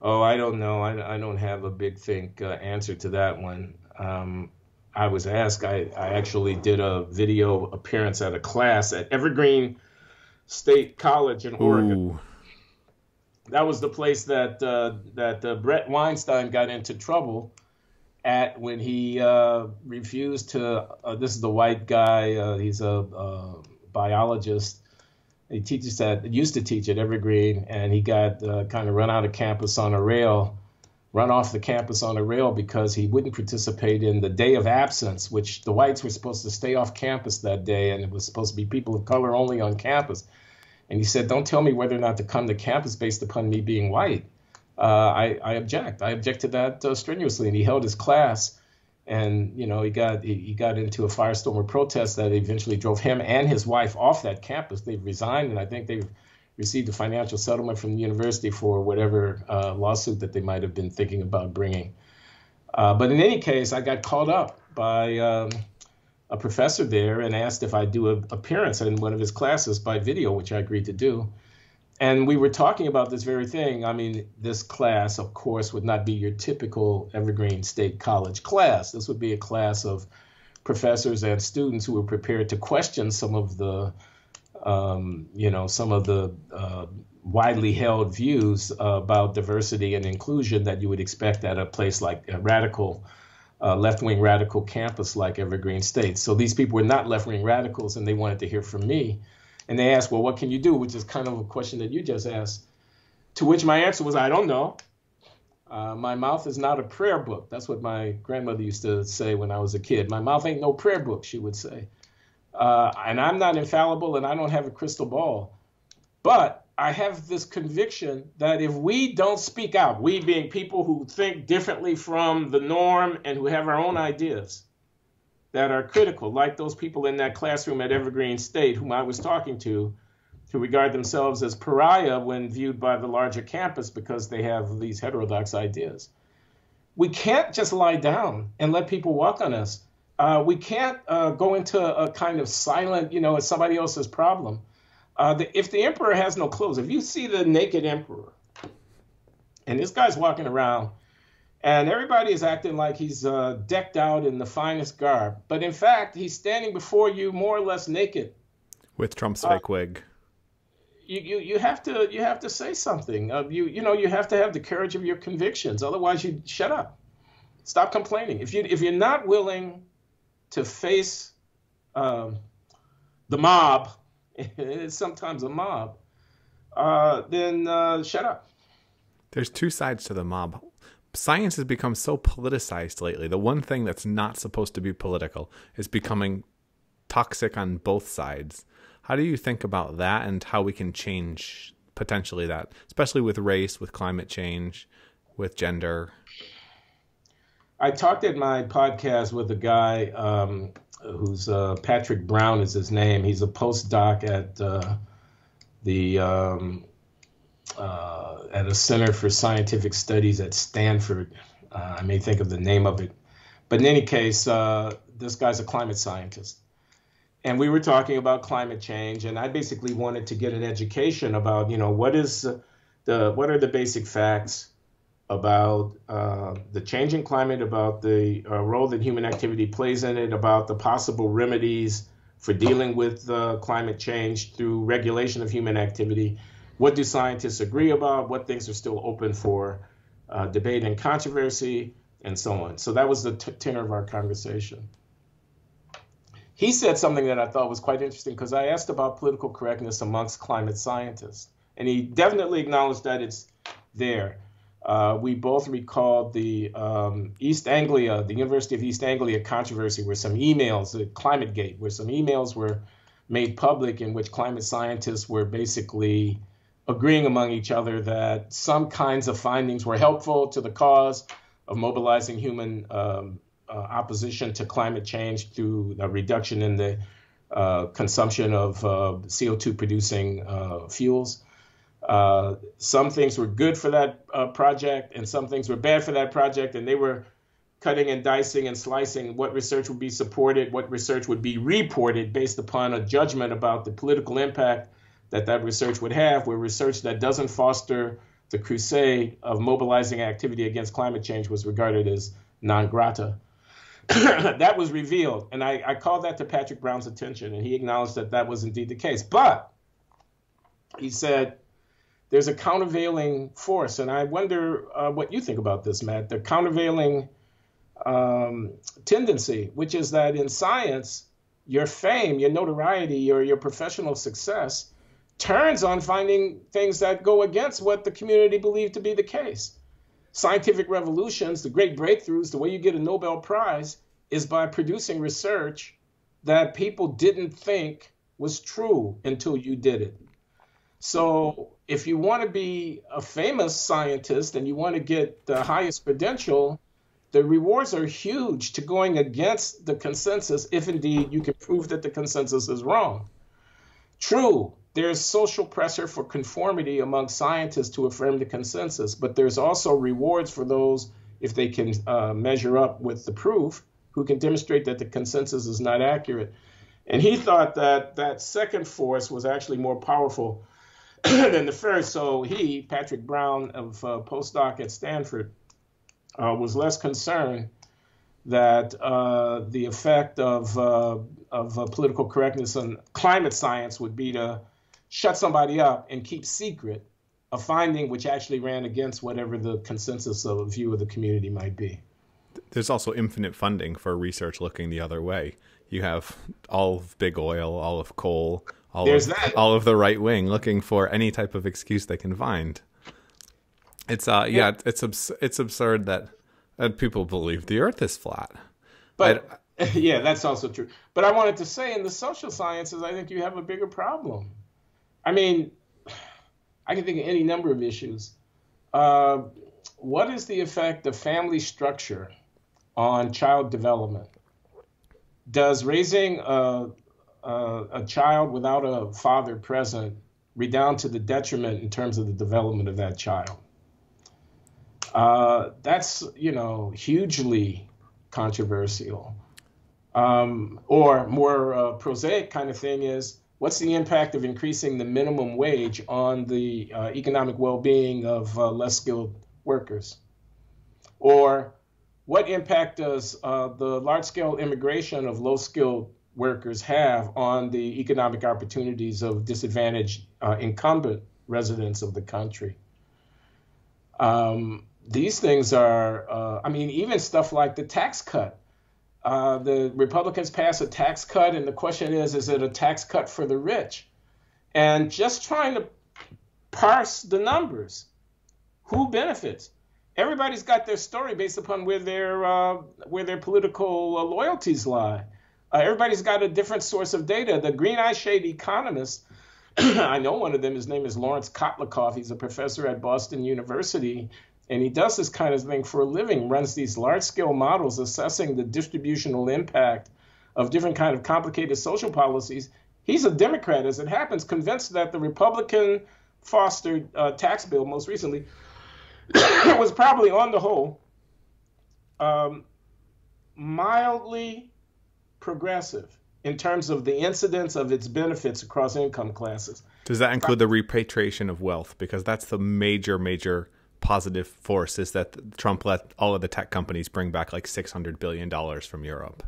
oh i don't know i, I don't have a big think uh, answer to that one um, I was asked, I, I actually did a video appearance at a class at Evergreen State College in Oregon. Ooh. That was the place that uh, that uh, Bret Weinstein got into trouble at when he uh, refused to. Uh, this is the white guy. Uh, he's a biologist. He teaches at used to teach at Evergreen, and he got uh, kind of run out of campus on a rail run off the campus on a rail because he wouldn't participate in the day of absence, which the whites were supposed to stay off campus that day, and it was supposed to be people of color only on campus. And he said, Don't tell me whether or not to come to campus based upon me being white. Uh, I, I, object. I object to that uh, strenuously. And he held his class, and you know he got he, got into a firestorm of protest that eventually drove him and his wife off that campus. They've resigned, and I think they've received a financial settlement from the university for whatever uh, lawsuit that they might have been thinking about bringing. Uh, but in any case, I got called up by um, a professor there and asked if I'd do an appearance in one of his classes by video, which I agreed to do. And we were talking about this very thing. I mean, this class, of course, would not be your typical Evergreen State College class. This would be a class of professors and students who were prepared to question some of the, um, you know, some of the uh, widely held views uh, about diversity and inclusion that you would expect at a place like a radical uh, left wing radical campus like Evergreen State. So these people were not left wing radicals and they wanted to hear from me. And they asked, Well, what can you do? Which is kind of a question that you just asked. To which my answer was, I don't know. Uh, my mouth is not a prayer book. That's what my grandmother used to say when I was a kid. My mouth ain't no prayer book, she would say. Uh, and I'm not infallible and I don't have a crystal ball. But I have this conviction that if we don't speak out, we being people who think differently from the norm and who have our own ideas that are critical, like those people in that classroom at Evergreen State whom I was talking to, who regard themselves as pariah when viewed by the larger campus because they have these heterodox ideas. We can't just lie down and let people walk on us. Uh, we can't uh, go into a kind of silent, you know, it's somebody else's problem. Uh, the, if the emperor has no clothes, if you see the naked emperor, and this guy's walking around, and everybody is acting like he's uh, decked out in the finest garb, but in fact, he's standing before you more or less naked. With Trump's uh, fake wig. you, you, you have to you have to say something. Uh, you you know you have to have the courage of your convictions. Otherwise, you shut up, stop complaining. If you if you're not willing to face um, the mob, it's sometimes a mob, uh, then uh, shut up. There's two sides to the mob. Science has become so politicized lately. The one thing that's not supposed to be political is becoming toxic on both sides. How do you think about that and how we can change potentially that, especially with race, with climate change, with gender? I talked at my podcast with a guy um, who's uh, Patrick Brown is his name. He's a postdoc at uh, the um, uh, at a Center for Scientific Studies at Stanford. Uh, I may think of the name of it, but in any case, uh, this guy's a climate scientist, and we were talking about climate change, and I basically wanted to get an education about you know what is the what are the basic facts about uh, the changing climate, about the uh, role that human activity plays in it, about the possible remedies for dealing with uh, climate change through regulation of human activity. What do scientists agree about? What things are still open for uh, debate and controversy, and so on. So that was the tenor of our conversation. He said something that I thought was quite interesting because I asked about political correctness amongst climate scientists, and he definitely acknowledged that it's there uh, we both recalled the um, East Anglia, the University of East Anglia controversy, where some emails, the Climate Gate, where some emails were made public in which climate scientists were basically agreeing among each other that some kinds of findings were helpful to the cause of mobilizing human um, uh, opposition to climate change through a reduction in the uh, consumption of uh, CO2 producing uh, fuels. Uh, some things were good for that uh, project, and some things were bad for that project, and they were cutting and dicing and slicing what research would be supported, what research would be reported based upon a judgment about the political impact that that research would have, where research that doesn't foster the crusade of mobilizing activity against climate change was regarded as non grata. that was revealed, and I, I called that to Patrick Brown's attention, and he acknowledged that that was indeed the case. But he said, there's a countervailing force, and I wonder uh, what you think about this, Matt. The countervailing um, tendency, which is that in science, your fame, your notoriety, your your professional success turns on finding things that go against what the community believed to be the case. Scientific revolutions, the great breakthroughs, the way you get a Nobel Prize is by producing research that people didn't think was true until you did it. So if you want to be a famous scientist and you want to get the highest credential, the rewards are huge to going against the consensus if indeed you can prove that the consensus is wrong. True, there's social pressure for conformity among scientists to affirm the consensus, but there's also rewards for those if they can uh, measure up with the proof who can demonstrate that the consensus is not accurate. And he thought that that second force was actually more powerful than the first. So he, Patrick Brown of uh, postdoc at Stanford, uh, was less concerned that uh, the effect of uh, of uh, political correctness on climate science would be to shut somebody up and keep secret a finding which actually ran against whatever the consensus of a view of the community might be. There's also infinite funding for research looking the other way. You have all of big oil, all of coal, all There's of, that. all of the right wing looking for any type of excuse they can find. It's uh yeah, it's abs- it's absurd that uh, people believe the Earth is flat. But yeah, that's also true. But I wanted to say in the social sciences, I think you have a bigger problem. I mean, I can think of any number of issues. Uh, what is the effect of family structure on child development? Does raising a, a, a child without a father present redound to the detriment in terms of the development of that child? Uh, that's you know hugely controversial. Um, or more uh, prosaic kind of thing is what's the impact of increasing the minimum wage on the uh, economic well-being of uh, less skilled workers? Or what impact does uh, the large-scale immigration of low-skilled workers have on the economic opportunities of disadvantaged uh, incumbent residents of the country. Um, these things are, uh, I mean, even stuff like the tax cut. Uh, the Republicans pass a tax cut, and the question is, is it a tax cut for the rich? And just trying to parse the numbers. Who benefits? Everybody's got their story based upon where their uh, where their political uh, loyalties lie. Uh, everybody's got a different source of data. The green eye shade economists, I know one of them. His name is Lawrence Kotlikoff. He's a professor at Boston University, and he does this kind of thing for a living. Runs these large scale models assessing the distributional impact of different kind of complicated social policies. He's a Democrat, as it happens, convinced that the Republican fostered uh, tax bill most recently was probably on the whole um, mildly progressive in terms of the incidence of its benefits across income classes. Does that include the repatriation of wealth? Because that's the major, major positive force is that Trump let all of the tech companies bring back like $600 billion from Europe.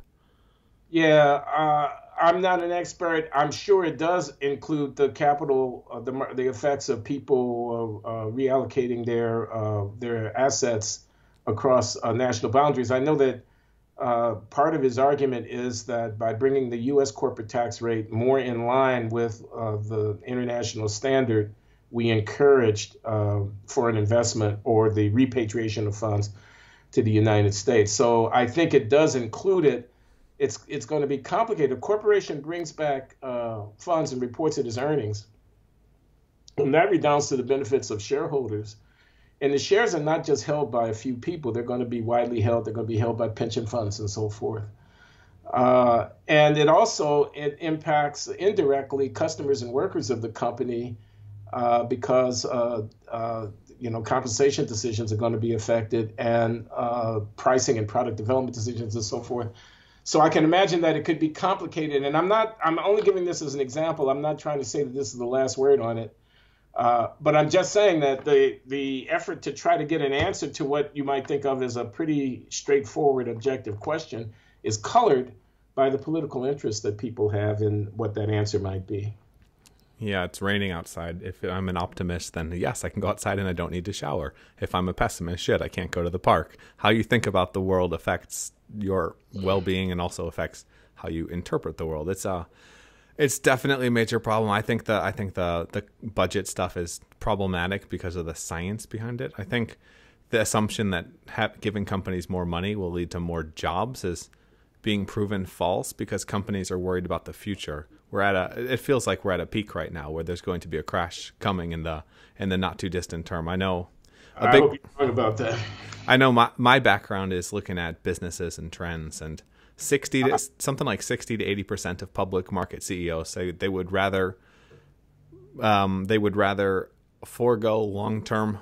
Yeah, uh, I'm not an expert. I'm sure it does include the capital, uh, the the effects of people uh, uh reallocating their uh, their assets across uh, national boundaries. I know that part of his argument is that by bringing the U.S. corporate tax rate more in line with the international standard, we encouraged foreign investment or the repatriation of funds to the United States. So I think it does include it it's it's going to be complicated. A corporation brings back uh, funds and reports it as earnings, and that redounds to the benefits of shareholders. And the shares are not just held by a few people; they're going to be widely held. They're going to be held by pension funds and so forth. Uh, and it also it impacts indirectly customers and workers of the company uh, because uh, uh, you know compensation decisions are going to be affected and uh, pricing and product development decisions and so forth. So I can imagine that it could be complicated. And I'm not, I'm only giving this as an example. I'm not trying to say that this is the last word on it. Uh, but I'm just saying that the the effort to try to get an answer to what you might think of as a pretty straightforward, objective question is colored by the political interest that people have in what that answer might be. Yeah, it's raining outside. If I'm an optimist, then yes, I can go outside and I don't need to shower. If I'm a pessimist, shit, I can't go to the park. How you think about the world affects your well-being and also affects how you interpret the world. It's a uh, it's definitely a major problem. I think the I think the the budget stuff is problematic because of the science behind it. I think the assumption that ha- giving companies more money will lead to more jobs is being proven false because companies are worried about the future. We're at a it feels like we're at a peak right now where there's going to be a crash coming in the in the not too distant term. I know a big, I hope you're wrong about that. I know my my background is looking at businesses and trends, and sixty to, uh-huh. something like sixty to eighty percent of public market CEOs say they would rather um, they would rather forego long term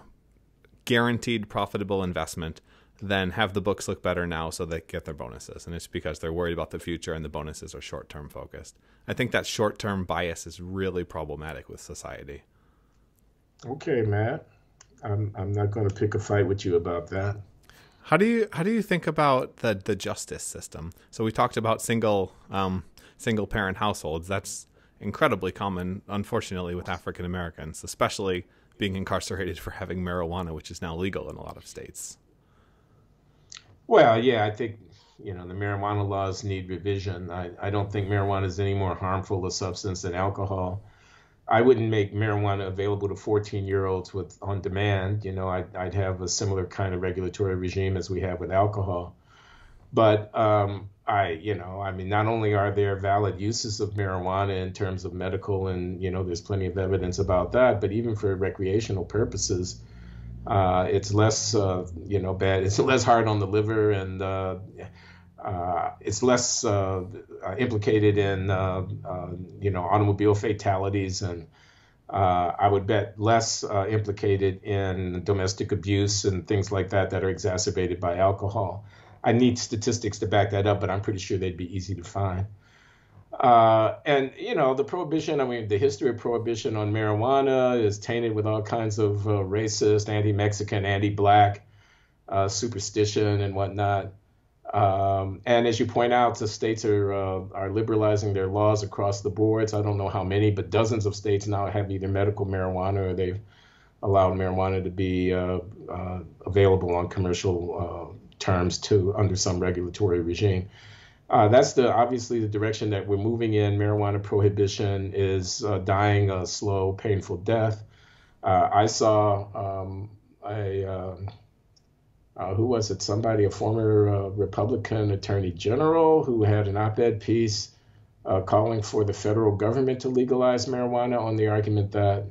guaranteed profitable investment than have the books look better now so they get their bonuses. And it's because they're worried about the future and the bonuses are short term focused. I think that short term bias is really problematic with society. Okay, Matt. I'm I'm not going to pick a fight with you about that. How do you how do you think about the the justice system? So we talked about single um, single parent households. That's incredibly common, unfortunately, with African Americans, especially being incarcerated for having marijuana, which is now legal in a lot of states. Well, yeah, I think you know the marijuana laws need revision. I, I don't think marijuana is any more harmful a substance than alcohol. I wouldn't make marijuana available to 14 year olds with on demand. You know, I'd, I'd have a similar kind of regulatory regime as we have with alcohol. But um, I, you know, I mean, not only are there valid uses of marijuana in terms of medical, and you know, there's plenty of evidence about that, but even for recreational purposes, uh, it's less, uh, you know, bad. It's less hard on the liver, and uh, uh, it's less uh, implicated in uh, you know automobile fatalities and I would bet less implicated in domestic abuse and things like that that are exacerbated by alcohol. I need statistics to back that up, but I'm pretty sure they'd be easy to find. And you know the prohibition. I mean, the history of prohibition on marijuana is tainted with all kinds of racist, anti-Mexican, anti-black superstition and whatnot. Um, and as you point out, the states are uh, are liberalizing their laws across the boards. I don't know how many, but dozens of states now have either medical marijuana or they've allowed marijuana to be uh, uh, available on commercial uh, terms too under some regulatory regime. Uh, that's the obviously the direction that we're moving in. Marijuana prohibition is uh, dying a slow, painful death. I saw um, a um, uh, who was it? Somebody, a former uh, Republican attorney general who had an op ed piece uh, calling for the federal government to legalize marijuana on the argument that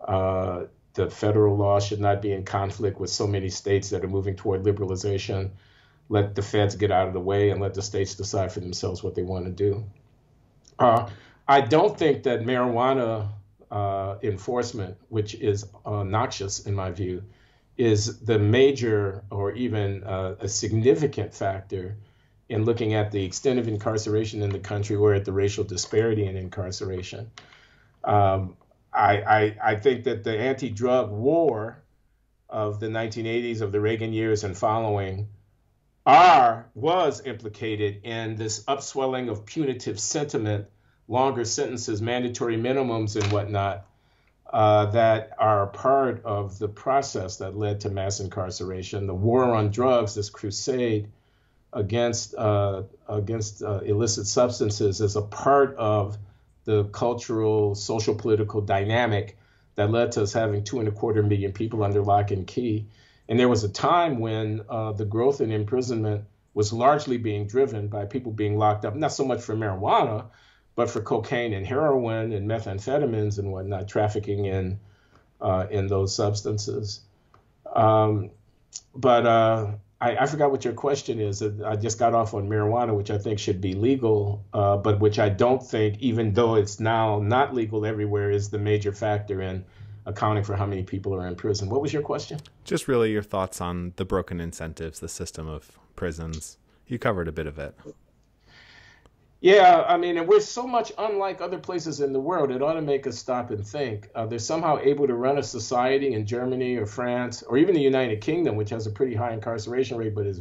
uh, the federal law should not be in conflict with so many states that are moving toward liberalization. Let the feds get out of the way and let the states decide for themselves what they want to do. Uh, I don't think that marijuana uh, enforcement, which is noxious in my view, is the major or even uh, a significant factor in looking at the extent of incarceration in the country or at the racial disparity in incarceration. Um, I, I, I, think that the anti drug war of the 1980s, of the Reagan years and following, are, was implicated in this upswelling of punitive sentiment, longer sentences, mandatory minimums, and whatnot uh, that are part of the process that led to mass incarceration. The war on drugs, this crusade against uh, against uh, illicit substances, is a part of the cultural, social, political dynamic that led to us having two and a quarter million people under lock and key. And there was a time when uh, the growth in imprisonment was largely being driven by people being locked up, not so much for marijuana, but for cocaine and heroin and methamphetamines and whatnot, trafficking in uh, in those substances. Um, but uh, I, I, forgot what your question is. I just got off on marijuana, which I think should be legal, uh, but which I don't think, even though it's now not legal everywhere, is the major factor in accounting for how many people are in prison. What was your question? Just really your thoughts on the broken incentives, the system of prisons. You covered a bit of it. Yeah, I mean, and we're so much unlike other places in the world. It ought to make us stop and think. Uh, they're somehow able to run a society in Germany or France or even the United Kingdom, which has a pretty high incarceration rate but is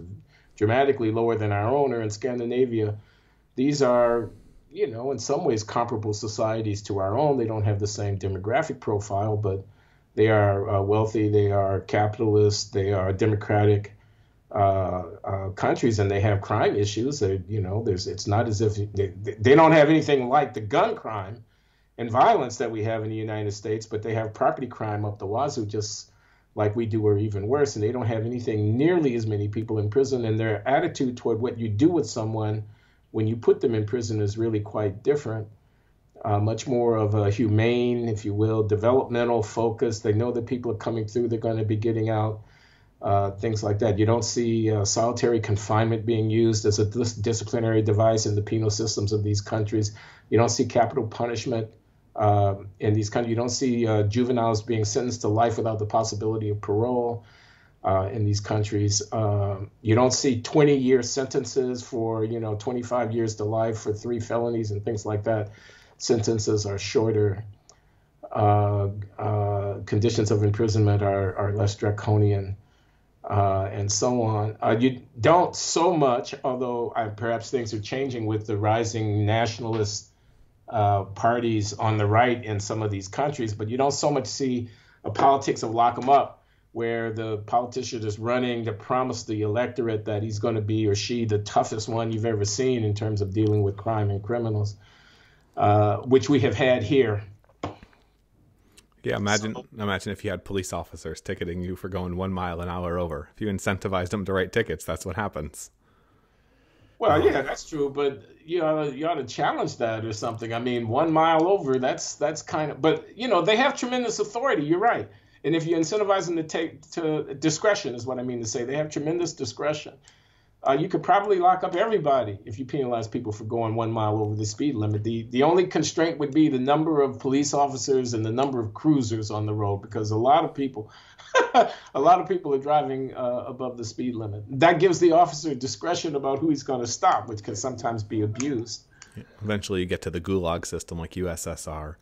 dramatically lower than our own, or in Scandinavia. These are, you know, in some ways comparable societies to our own. They don't have the same demographic profile, but they are uh, wealthy, they are capitalist, they are democratic uh, uh, countries and they have crime issues. They, you know, there's it's not as if they, they don't have anything like the gun crime and violence that we have in the United States, but they have property crime up the wazoo, just like we do, or even worse. And they don't have anything nearly as many people in prison. And their attitude toward what you do with someone when you put them in prison is really quite different. Uh, much more of a humane, if you will, developmental focus. They know that people are coming through, they're going to be getting out uh, things like that. You don't see uh, solitary confinement being used as a dis- disciplinary device in the penal systems of these countries. You don't see capital punishment uh, in these countries. You don't see uh, juveniles being sentenced to life without the possibility of parole. Uh, in these countries, um, you don't see 20-year sentences for you know 25 years to life for three felonies and things like that. Sentences are shorter. Uh, conditions of imprisonment are, are less draconian uh, and so on. Uh, you don't so much, although I, perhaps things are changing with the rising nationalist uh, parties on the right in some of these countries, but you don't so much see a politics of lock them up where the politician is running to promise the electorate that he's going to be or she the toughest one you've ever seen in terms of dealing with crime and criminals, uh, which we have had here yeah, imagine so, imagine if you had police officers ticketing you for going one mile an hour over. If you incentivized them to write tickets, that's what happens. Well, yeah, that's true, but you know, you ought to challenge that or something. I mean, one mile over, that's that's kind of, but you know, they have tremendous authority. You're right, and if you incentivize them to take to discretion is what I mean to say. They have tremendous discretion uh, you could probably lock up everybody if you penalize people for going one mile over the speed limit. The the only constraint would be the number of police officers and the number of cruisers on the road, because a lot of people, a lot of people are driving uh, above the speed limit. That gives the officer discretion about who he's going to stop, which can sometimes be abused. Eventually, you get to the gulag system like USSR.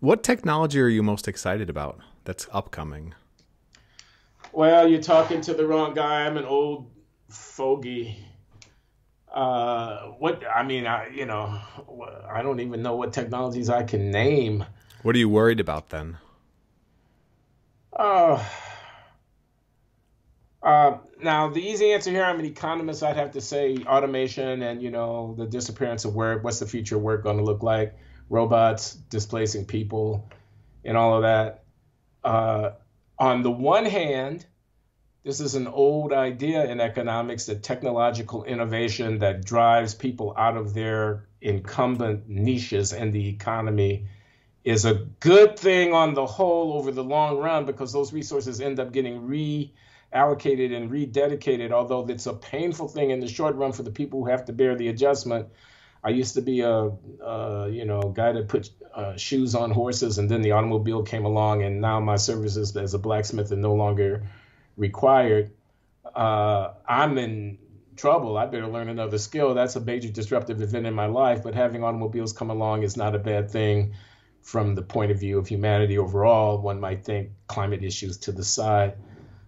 What technology are you most excited about that's upcoming? Well, you're talking to the wrong guy. I'm an old fogey. Uh, what I mean, I you know, I don't even know what technologies I can name. What are you worried about then? Uh, uh, now the easy answer here, I'm an economist. I'd have to say automation and you know the disappearance of work. What's the future of work going to look like? Robots displacing people, and all of that. Uh, on the one hand, this is an old idea in economics that technological innovation that drives people out of their incumbent niches in the economy is a good thing on the whole over the long run because those resources end up getting reallocated and rededicated, although it's a painful thing in the short run for the people who have to bear the adjustment. I used to be a, a you know guy that put uh, shoes on horses, and then the automobile came along, and now my services as a blacksmith are no longer required, uh, I'm in trouble. I better learn another skill. That's a major disruptive event in my life. But having automobiles come along is not a bad thing from the point of view of humanity overall. One might think climate issues to the side.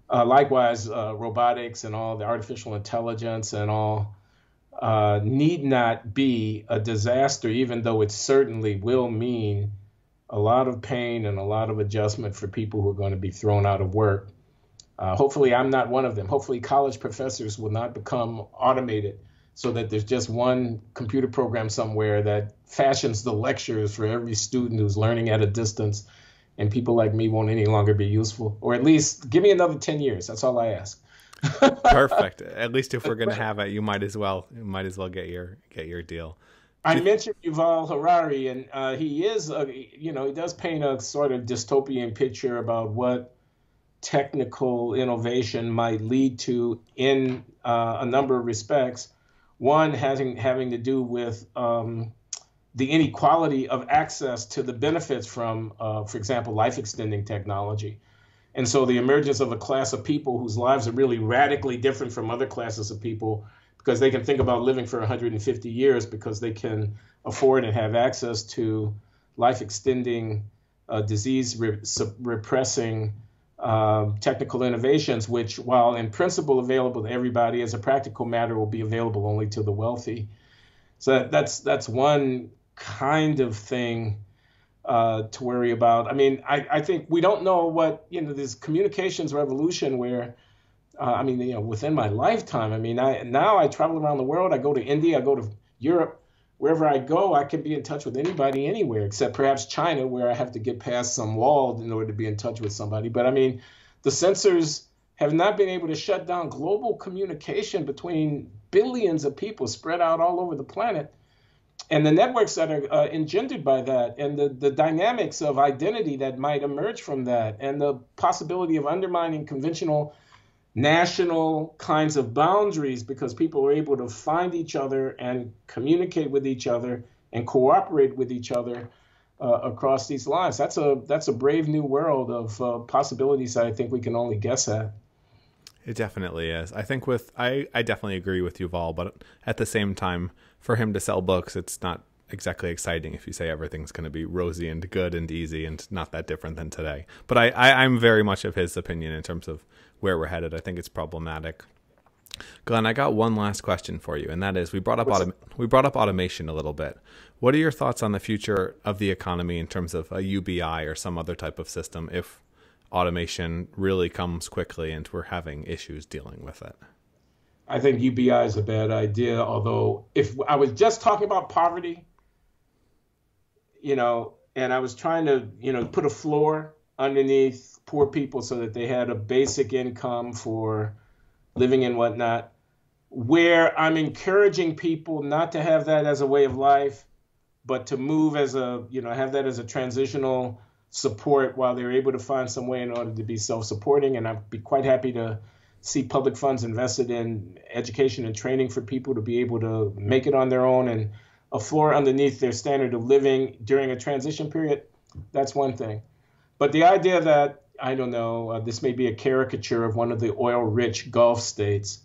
Uh, likewise, uh, robotics and all the artificial intelligence and all uh, need not be a disaster, even though it certainly will mean a lot of pain and a lot of adjustment for people who are going to be thrown out of work. Uh, hopefully, I'm not one of them. Hopefully, college professors will not become automated so that there's just one computer program somewhere that fashions the lectures for every student who's learning at a distance, and people like me won't any longer be useful. Or at least give me another 10 years. That's all I ask. Perfect. At least if we're going to have it, you might as well you might as well get your get your deal. I mentioned Yuval Harari, and uh, he is, a, you know, he does paint a sort of dystopian picture about what technical innovation might lead to in uh, a number of respects. One having having to do with um, the inequality of access to the benefits from, uh, for example, life extending technology. And so the emergence of a class of people whose lives are really radically different from other classes of people because they can think about living for 150 years because they can afford and have access to life extending, uh, disease re- repressing um, technical innovations, which, while in principle available to everybody, as a practical matter, will be available only to the wealthy. So that's that's one kind of thing uh, to worry about. I mean, I, I think we don't know what you know this communications revolution where. Uh, I mean, you know, within my lifetime. I mean, I now I travel around the world. I go to India. I go to Europe wherever I go, I can be in touch with anybody anywhere, except perhaps China, where I have to get past some wall in order to be in touch with somebody. But I mean, the censors have not been able to shut down global communication between billions of people spread out all over the planet. And the networks that are uh, engendered by that, and the, the dynamics of identity that might emerge from that, and the possibility of undermining conventional national kinds of boundaries because people are able to find each other and communicate with each other and cooperate with each other uh, across these lines. That's a that's a brave new world of uh, possibilities that I think we can only guess at. It definitely is. I think with I I definitely agree with Yuval, but at the same time, for him to sell books, it's not exactly exciting if you say everything's going to be rosy and good and easy and not that different than today. But I, I I'm very much of his opinion in terms of where we're headed. I think it's problematic. Glenn, I got one last question for you, and that is we brought up autom- we brought up automation a little bit. What are your thoughts on the future of the economy in terms of a UBI or some other type of system if automation really comes quickly and we're having issues dealing with it? I think UBI is a bad idea. Although, if I was just talking about poverty, you know, and I was trying to, you know, put a floor underneath poor people so that they had a basic income for living and whatnot. Where I'm encouraging people not to have that as a way of life, but to move as a, you know, have that as a transitional support while they're able to find some way in order to be self supporting. And I'd be quite happy to see public funds invested in education and training for people to be able to make it on their own and a floor underneath their standard of living during a transition period. That's one thing. But the idea that I don't know, uh, this may be a caricature of one of the oil rich Gulf states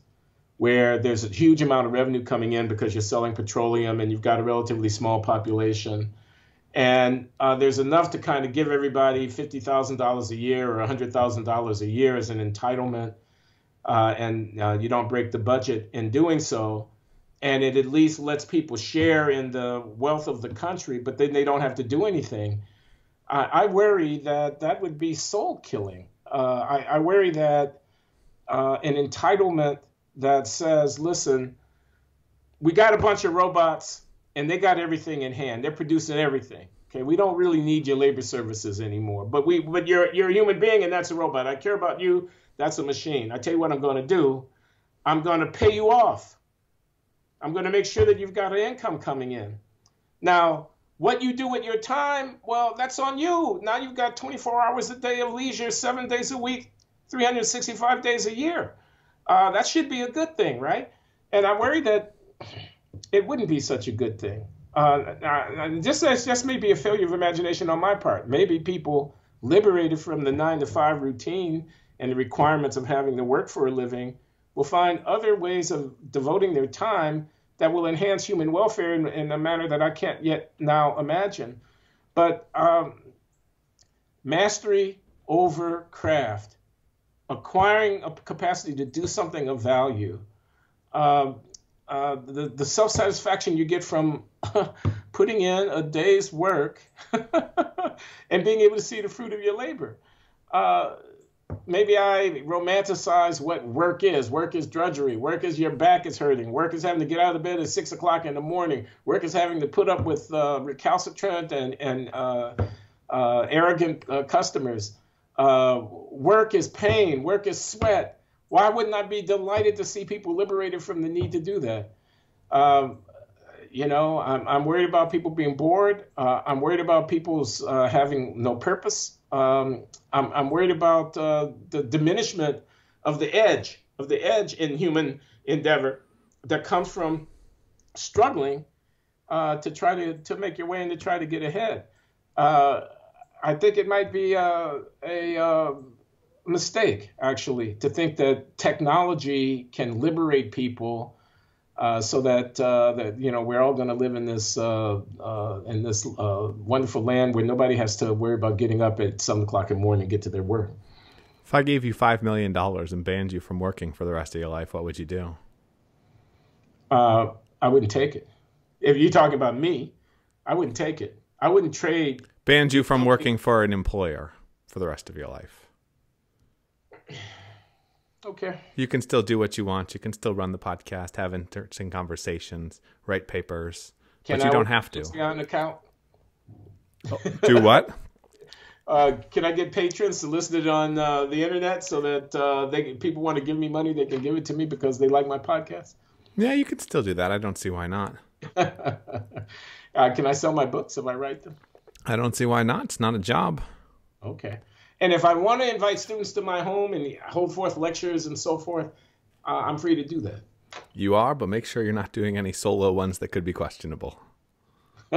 where there's a huge amount of revenue coming in because you're selling petroleum and you've got a relatively small population. And uh, there's enough to kind of give everybody $50,000 a year or $100,000 a year as an entitlement. Uh, and uh, you don't break the budget in doing so. and it at least lets people share in the wealth of the country, but then they don't have to do anything. I, I worry that that would be soul killing. Uh, I, I, worry that uh, an entitlement that says, listen, we got a bunch of robots and they got everything in hand. They're producing everything. Okay, we don't really need your labor services anymore. But we, but you're you're a human being and that's a robot. I care about you. That's a machine. I tell you what I'm going to do. I'm going to pay you off. I'm going to make sure that you've got an income coming in. Now, what you do with your time, well, that's on you. Now you've got 24 hours a day of leisure, seven days a week, 365 days a year. Uh, that should be a good thing, right? And I worry that it wouldn't be such a good thing. Uh, just uh, just maybe a failure of imagination on my part. Maybe people liberated from the nine to five routine and the requirements of having to work for a living will find other ways of devoting their time that will enhance human welfare in, in a manner that I can't yet now imagine. But um, mastery over craft, acquiring a capacity to do something of value, uh, uh, the, the self satisfaction you get from putting in a day's work and being able to see the fruit of your labor. Uh, maybe I romanticize what work is. Work is drudgery. Work is your back is hurting. Work is having to get out of bed at six o'clock in the morning. Work is having to put up with uh, recalcitrant and, and uh, uh, arrogant uh, customers. Uh, work is pain. Work is sweat. Why wouldn't I be delighted to see people liberated from the need to do that? Um, you know, I'm, I'm worried about people being bored. Uh, I'm worried about people's having no purpose. Um, I'm, I'm worried about uh, the diminishment of the edge of the edge in human endeavor that comes from struggling uh, to try to to make your way and to try to get ahead. Uh, I think it might be a, a, a, mistake actually to think that technology can liberate people uh, so that uh, that you know we're all going to live in this uh, uh in this uh, wonderful land where nobody has to worry about getting up at seven o'clock in the morning and get to their work. If I gave you five million dollars and banned you from working for the rest of your life, what would you do? I wouldn't take it. If you talk about me, I wouldn't take it. I wouldn't trade. Banned you from working for an employer for the rest of your life. Okay. You can still do what you want. You can still run the podcast, have interesting conversations, write papers, can but you I don't have to. On account. do what? Uh, can I get patrons to list it on uh, the internet so that uh, they people want to give me money, they can give it to me because they like my podcast? Yeah, you can still do that. I don't see why not. Uh, can I sell my books if I write them? I don't see why not. It's not a job. Okay. And if I want to invite students to my home and hold forth lectures and so forth, uh, I'm free to do that. You are, but make sure you're not doing any solo ones that could be questionable.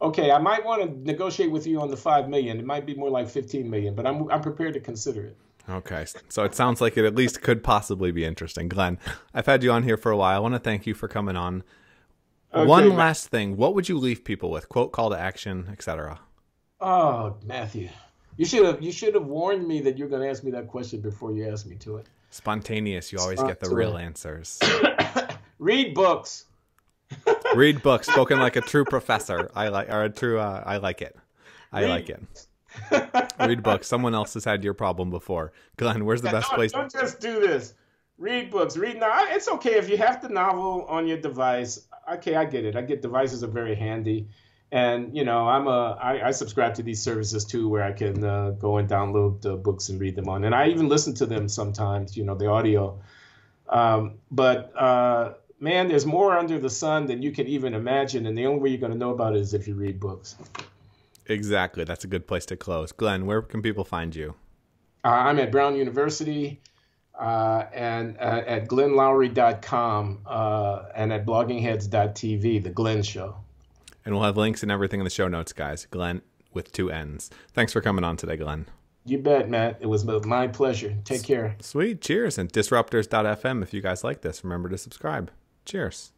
okay, I might want to negotiate with you on the five million. It might be more like fifteen million, but I'm I'm prepared to consider it. Okay, so it sounds like it at least could possibly be interesting, Glenn. I've had you on here for a while. I want to thank you for coming on. Okay, One last thing, what would you leave people with? Quote, call to action, etc. Oh, Matthew. You should have you should have warned me that you're going to ask me that question before you asked me to it. Spontaneous. You always get the real answers. Read books. Read books spoken like a true professor. I like or a true. Uh, I like it. I Read. like it. Read books. Someone else has had your problem before. Glenn, where's the best don't, place? Don't just do this. Read books. Read now. It's okay if you have the novel on your device. Okay, I get it. I get devices are very handy and you know i'm a i, I subscribe to these services too where i can uh, go and download the books and read them on. And i even listen to them sometimes you know the audio. Um, but uh, man there's more under the sun than you can even imagine. And the only way you're going to know about it is if you read books. Exactly. That's a good place to close. Glenn where can people find you? Uh, i'm at brown university uh, and uh, at glennloury.com uh, and at bloggingheads.tv the glenn show and we'll have links and everything in the show notes, guys. Glenn with two N's. Thanks for coming on today, Glenn. You bet, Matt. It was my pleasure. Take care. Sweet. Cheers. And disruptors.fm if you guys like this. Remember to subscribe. Cheers.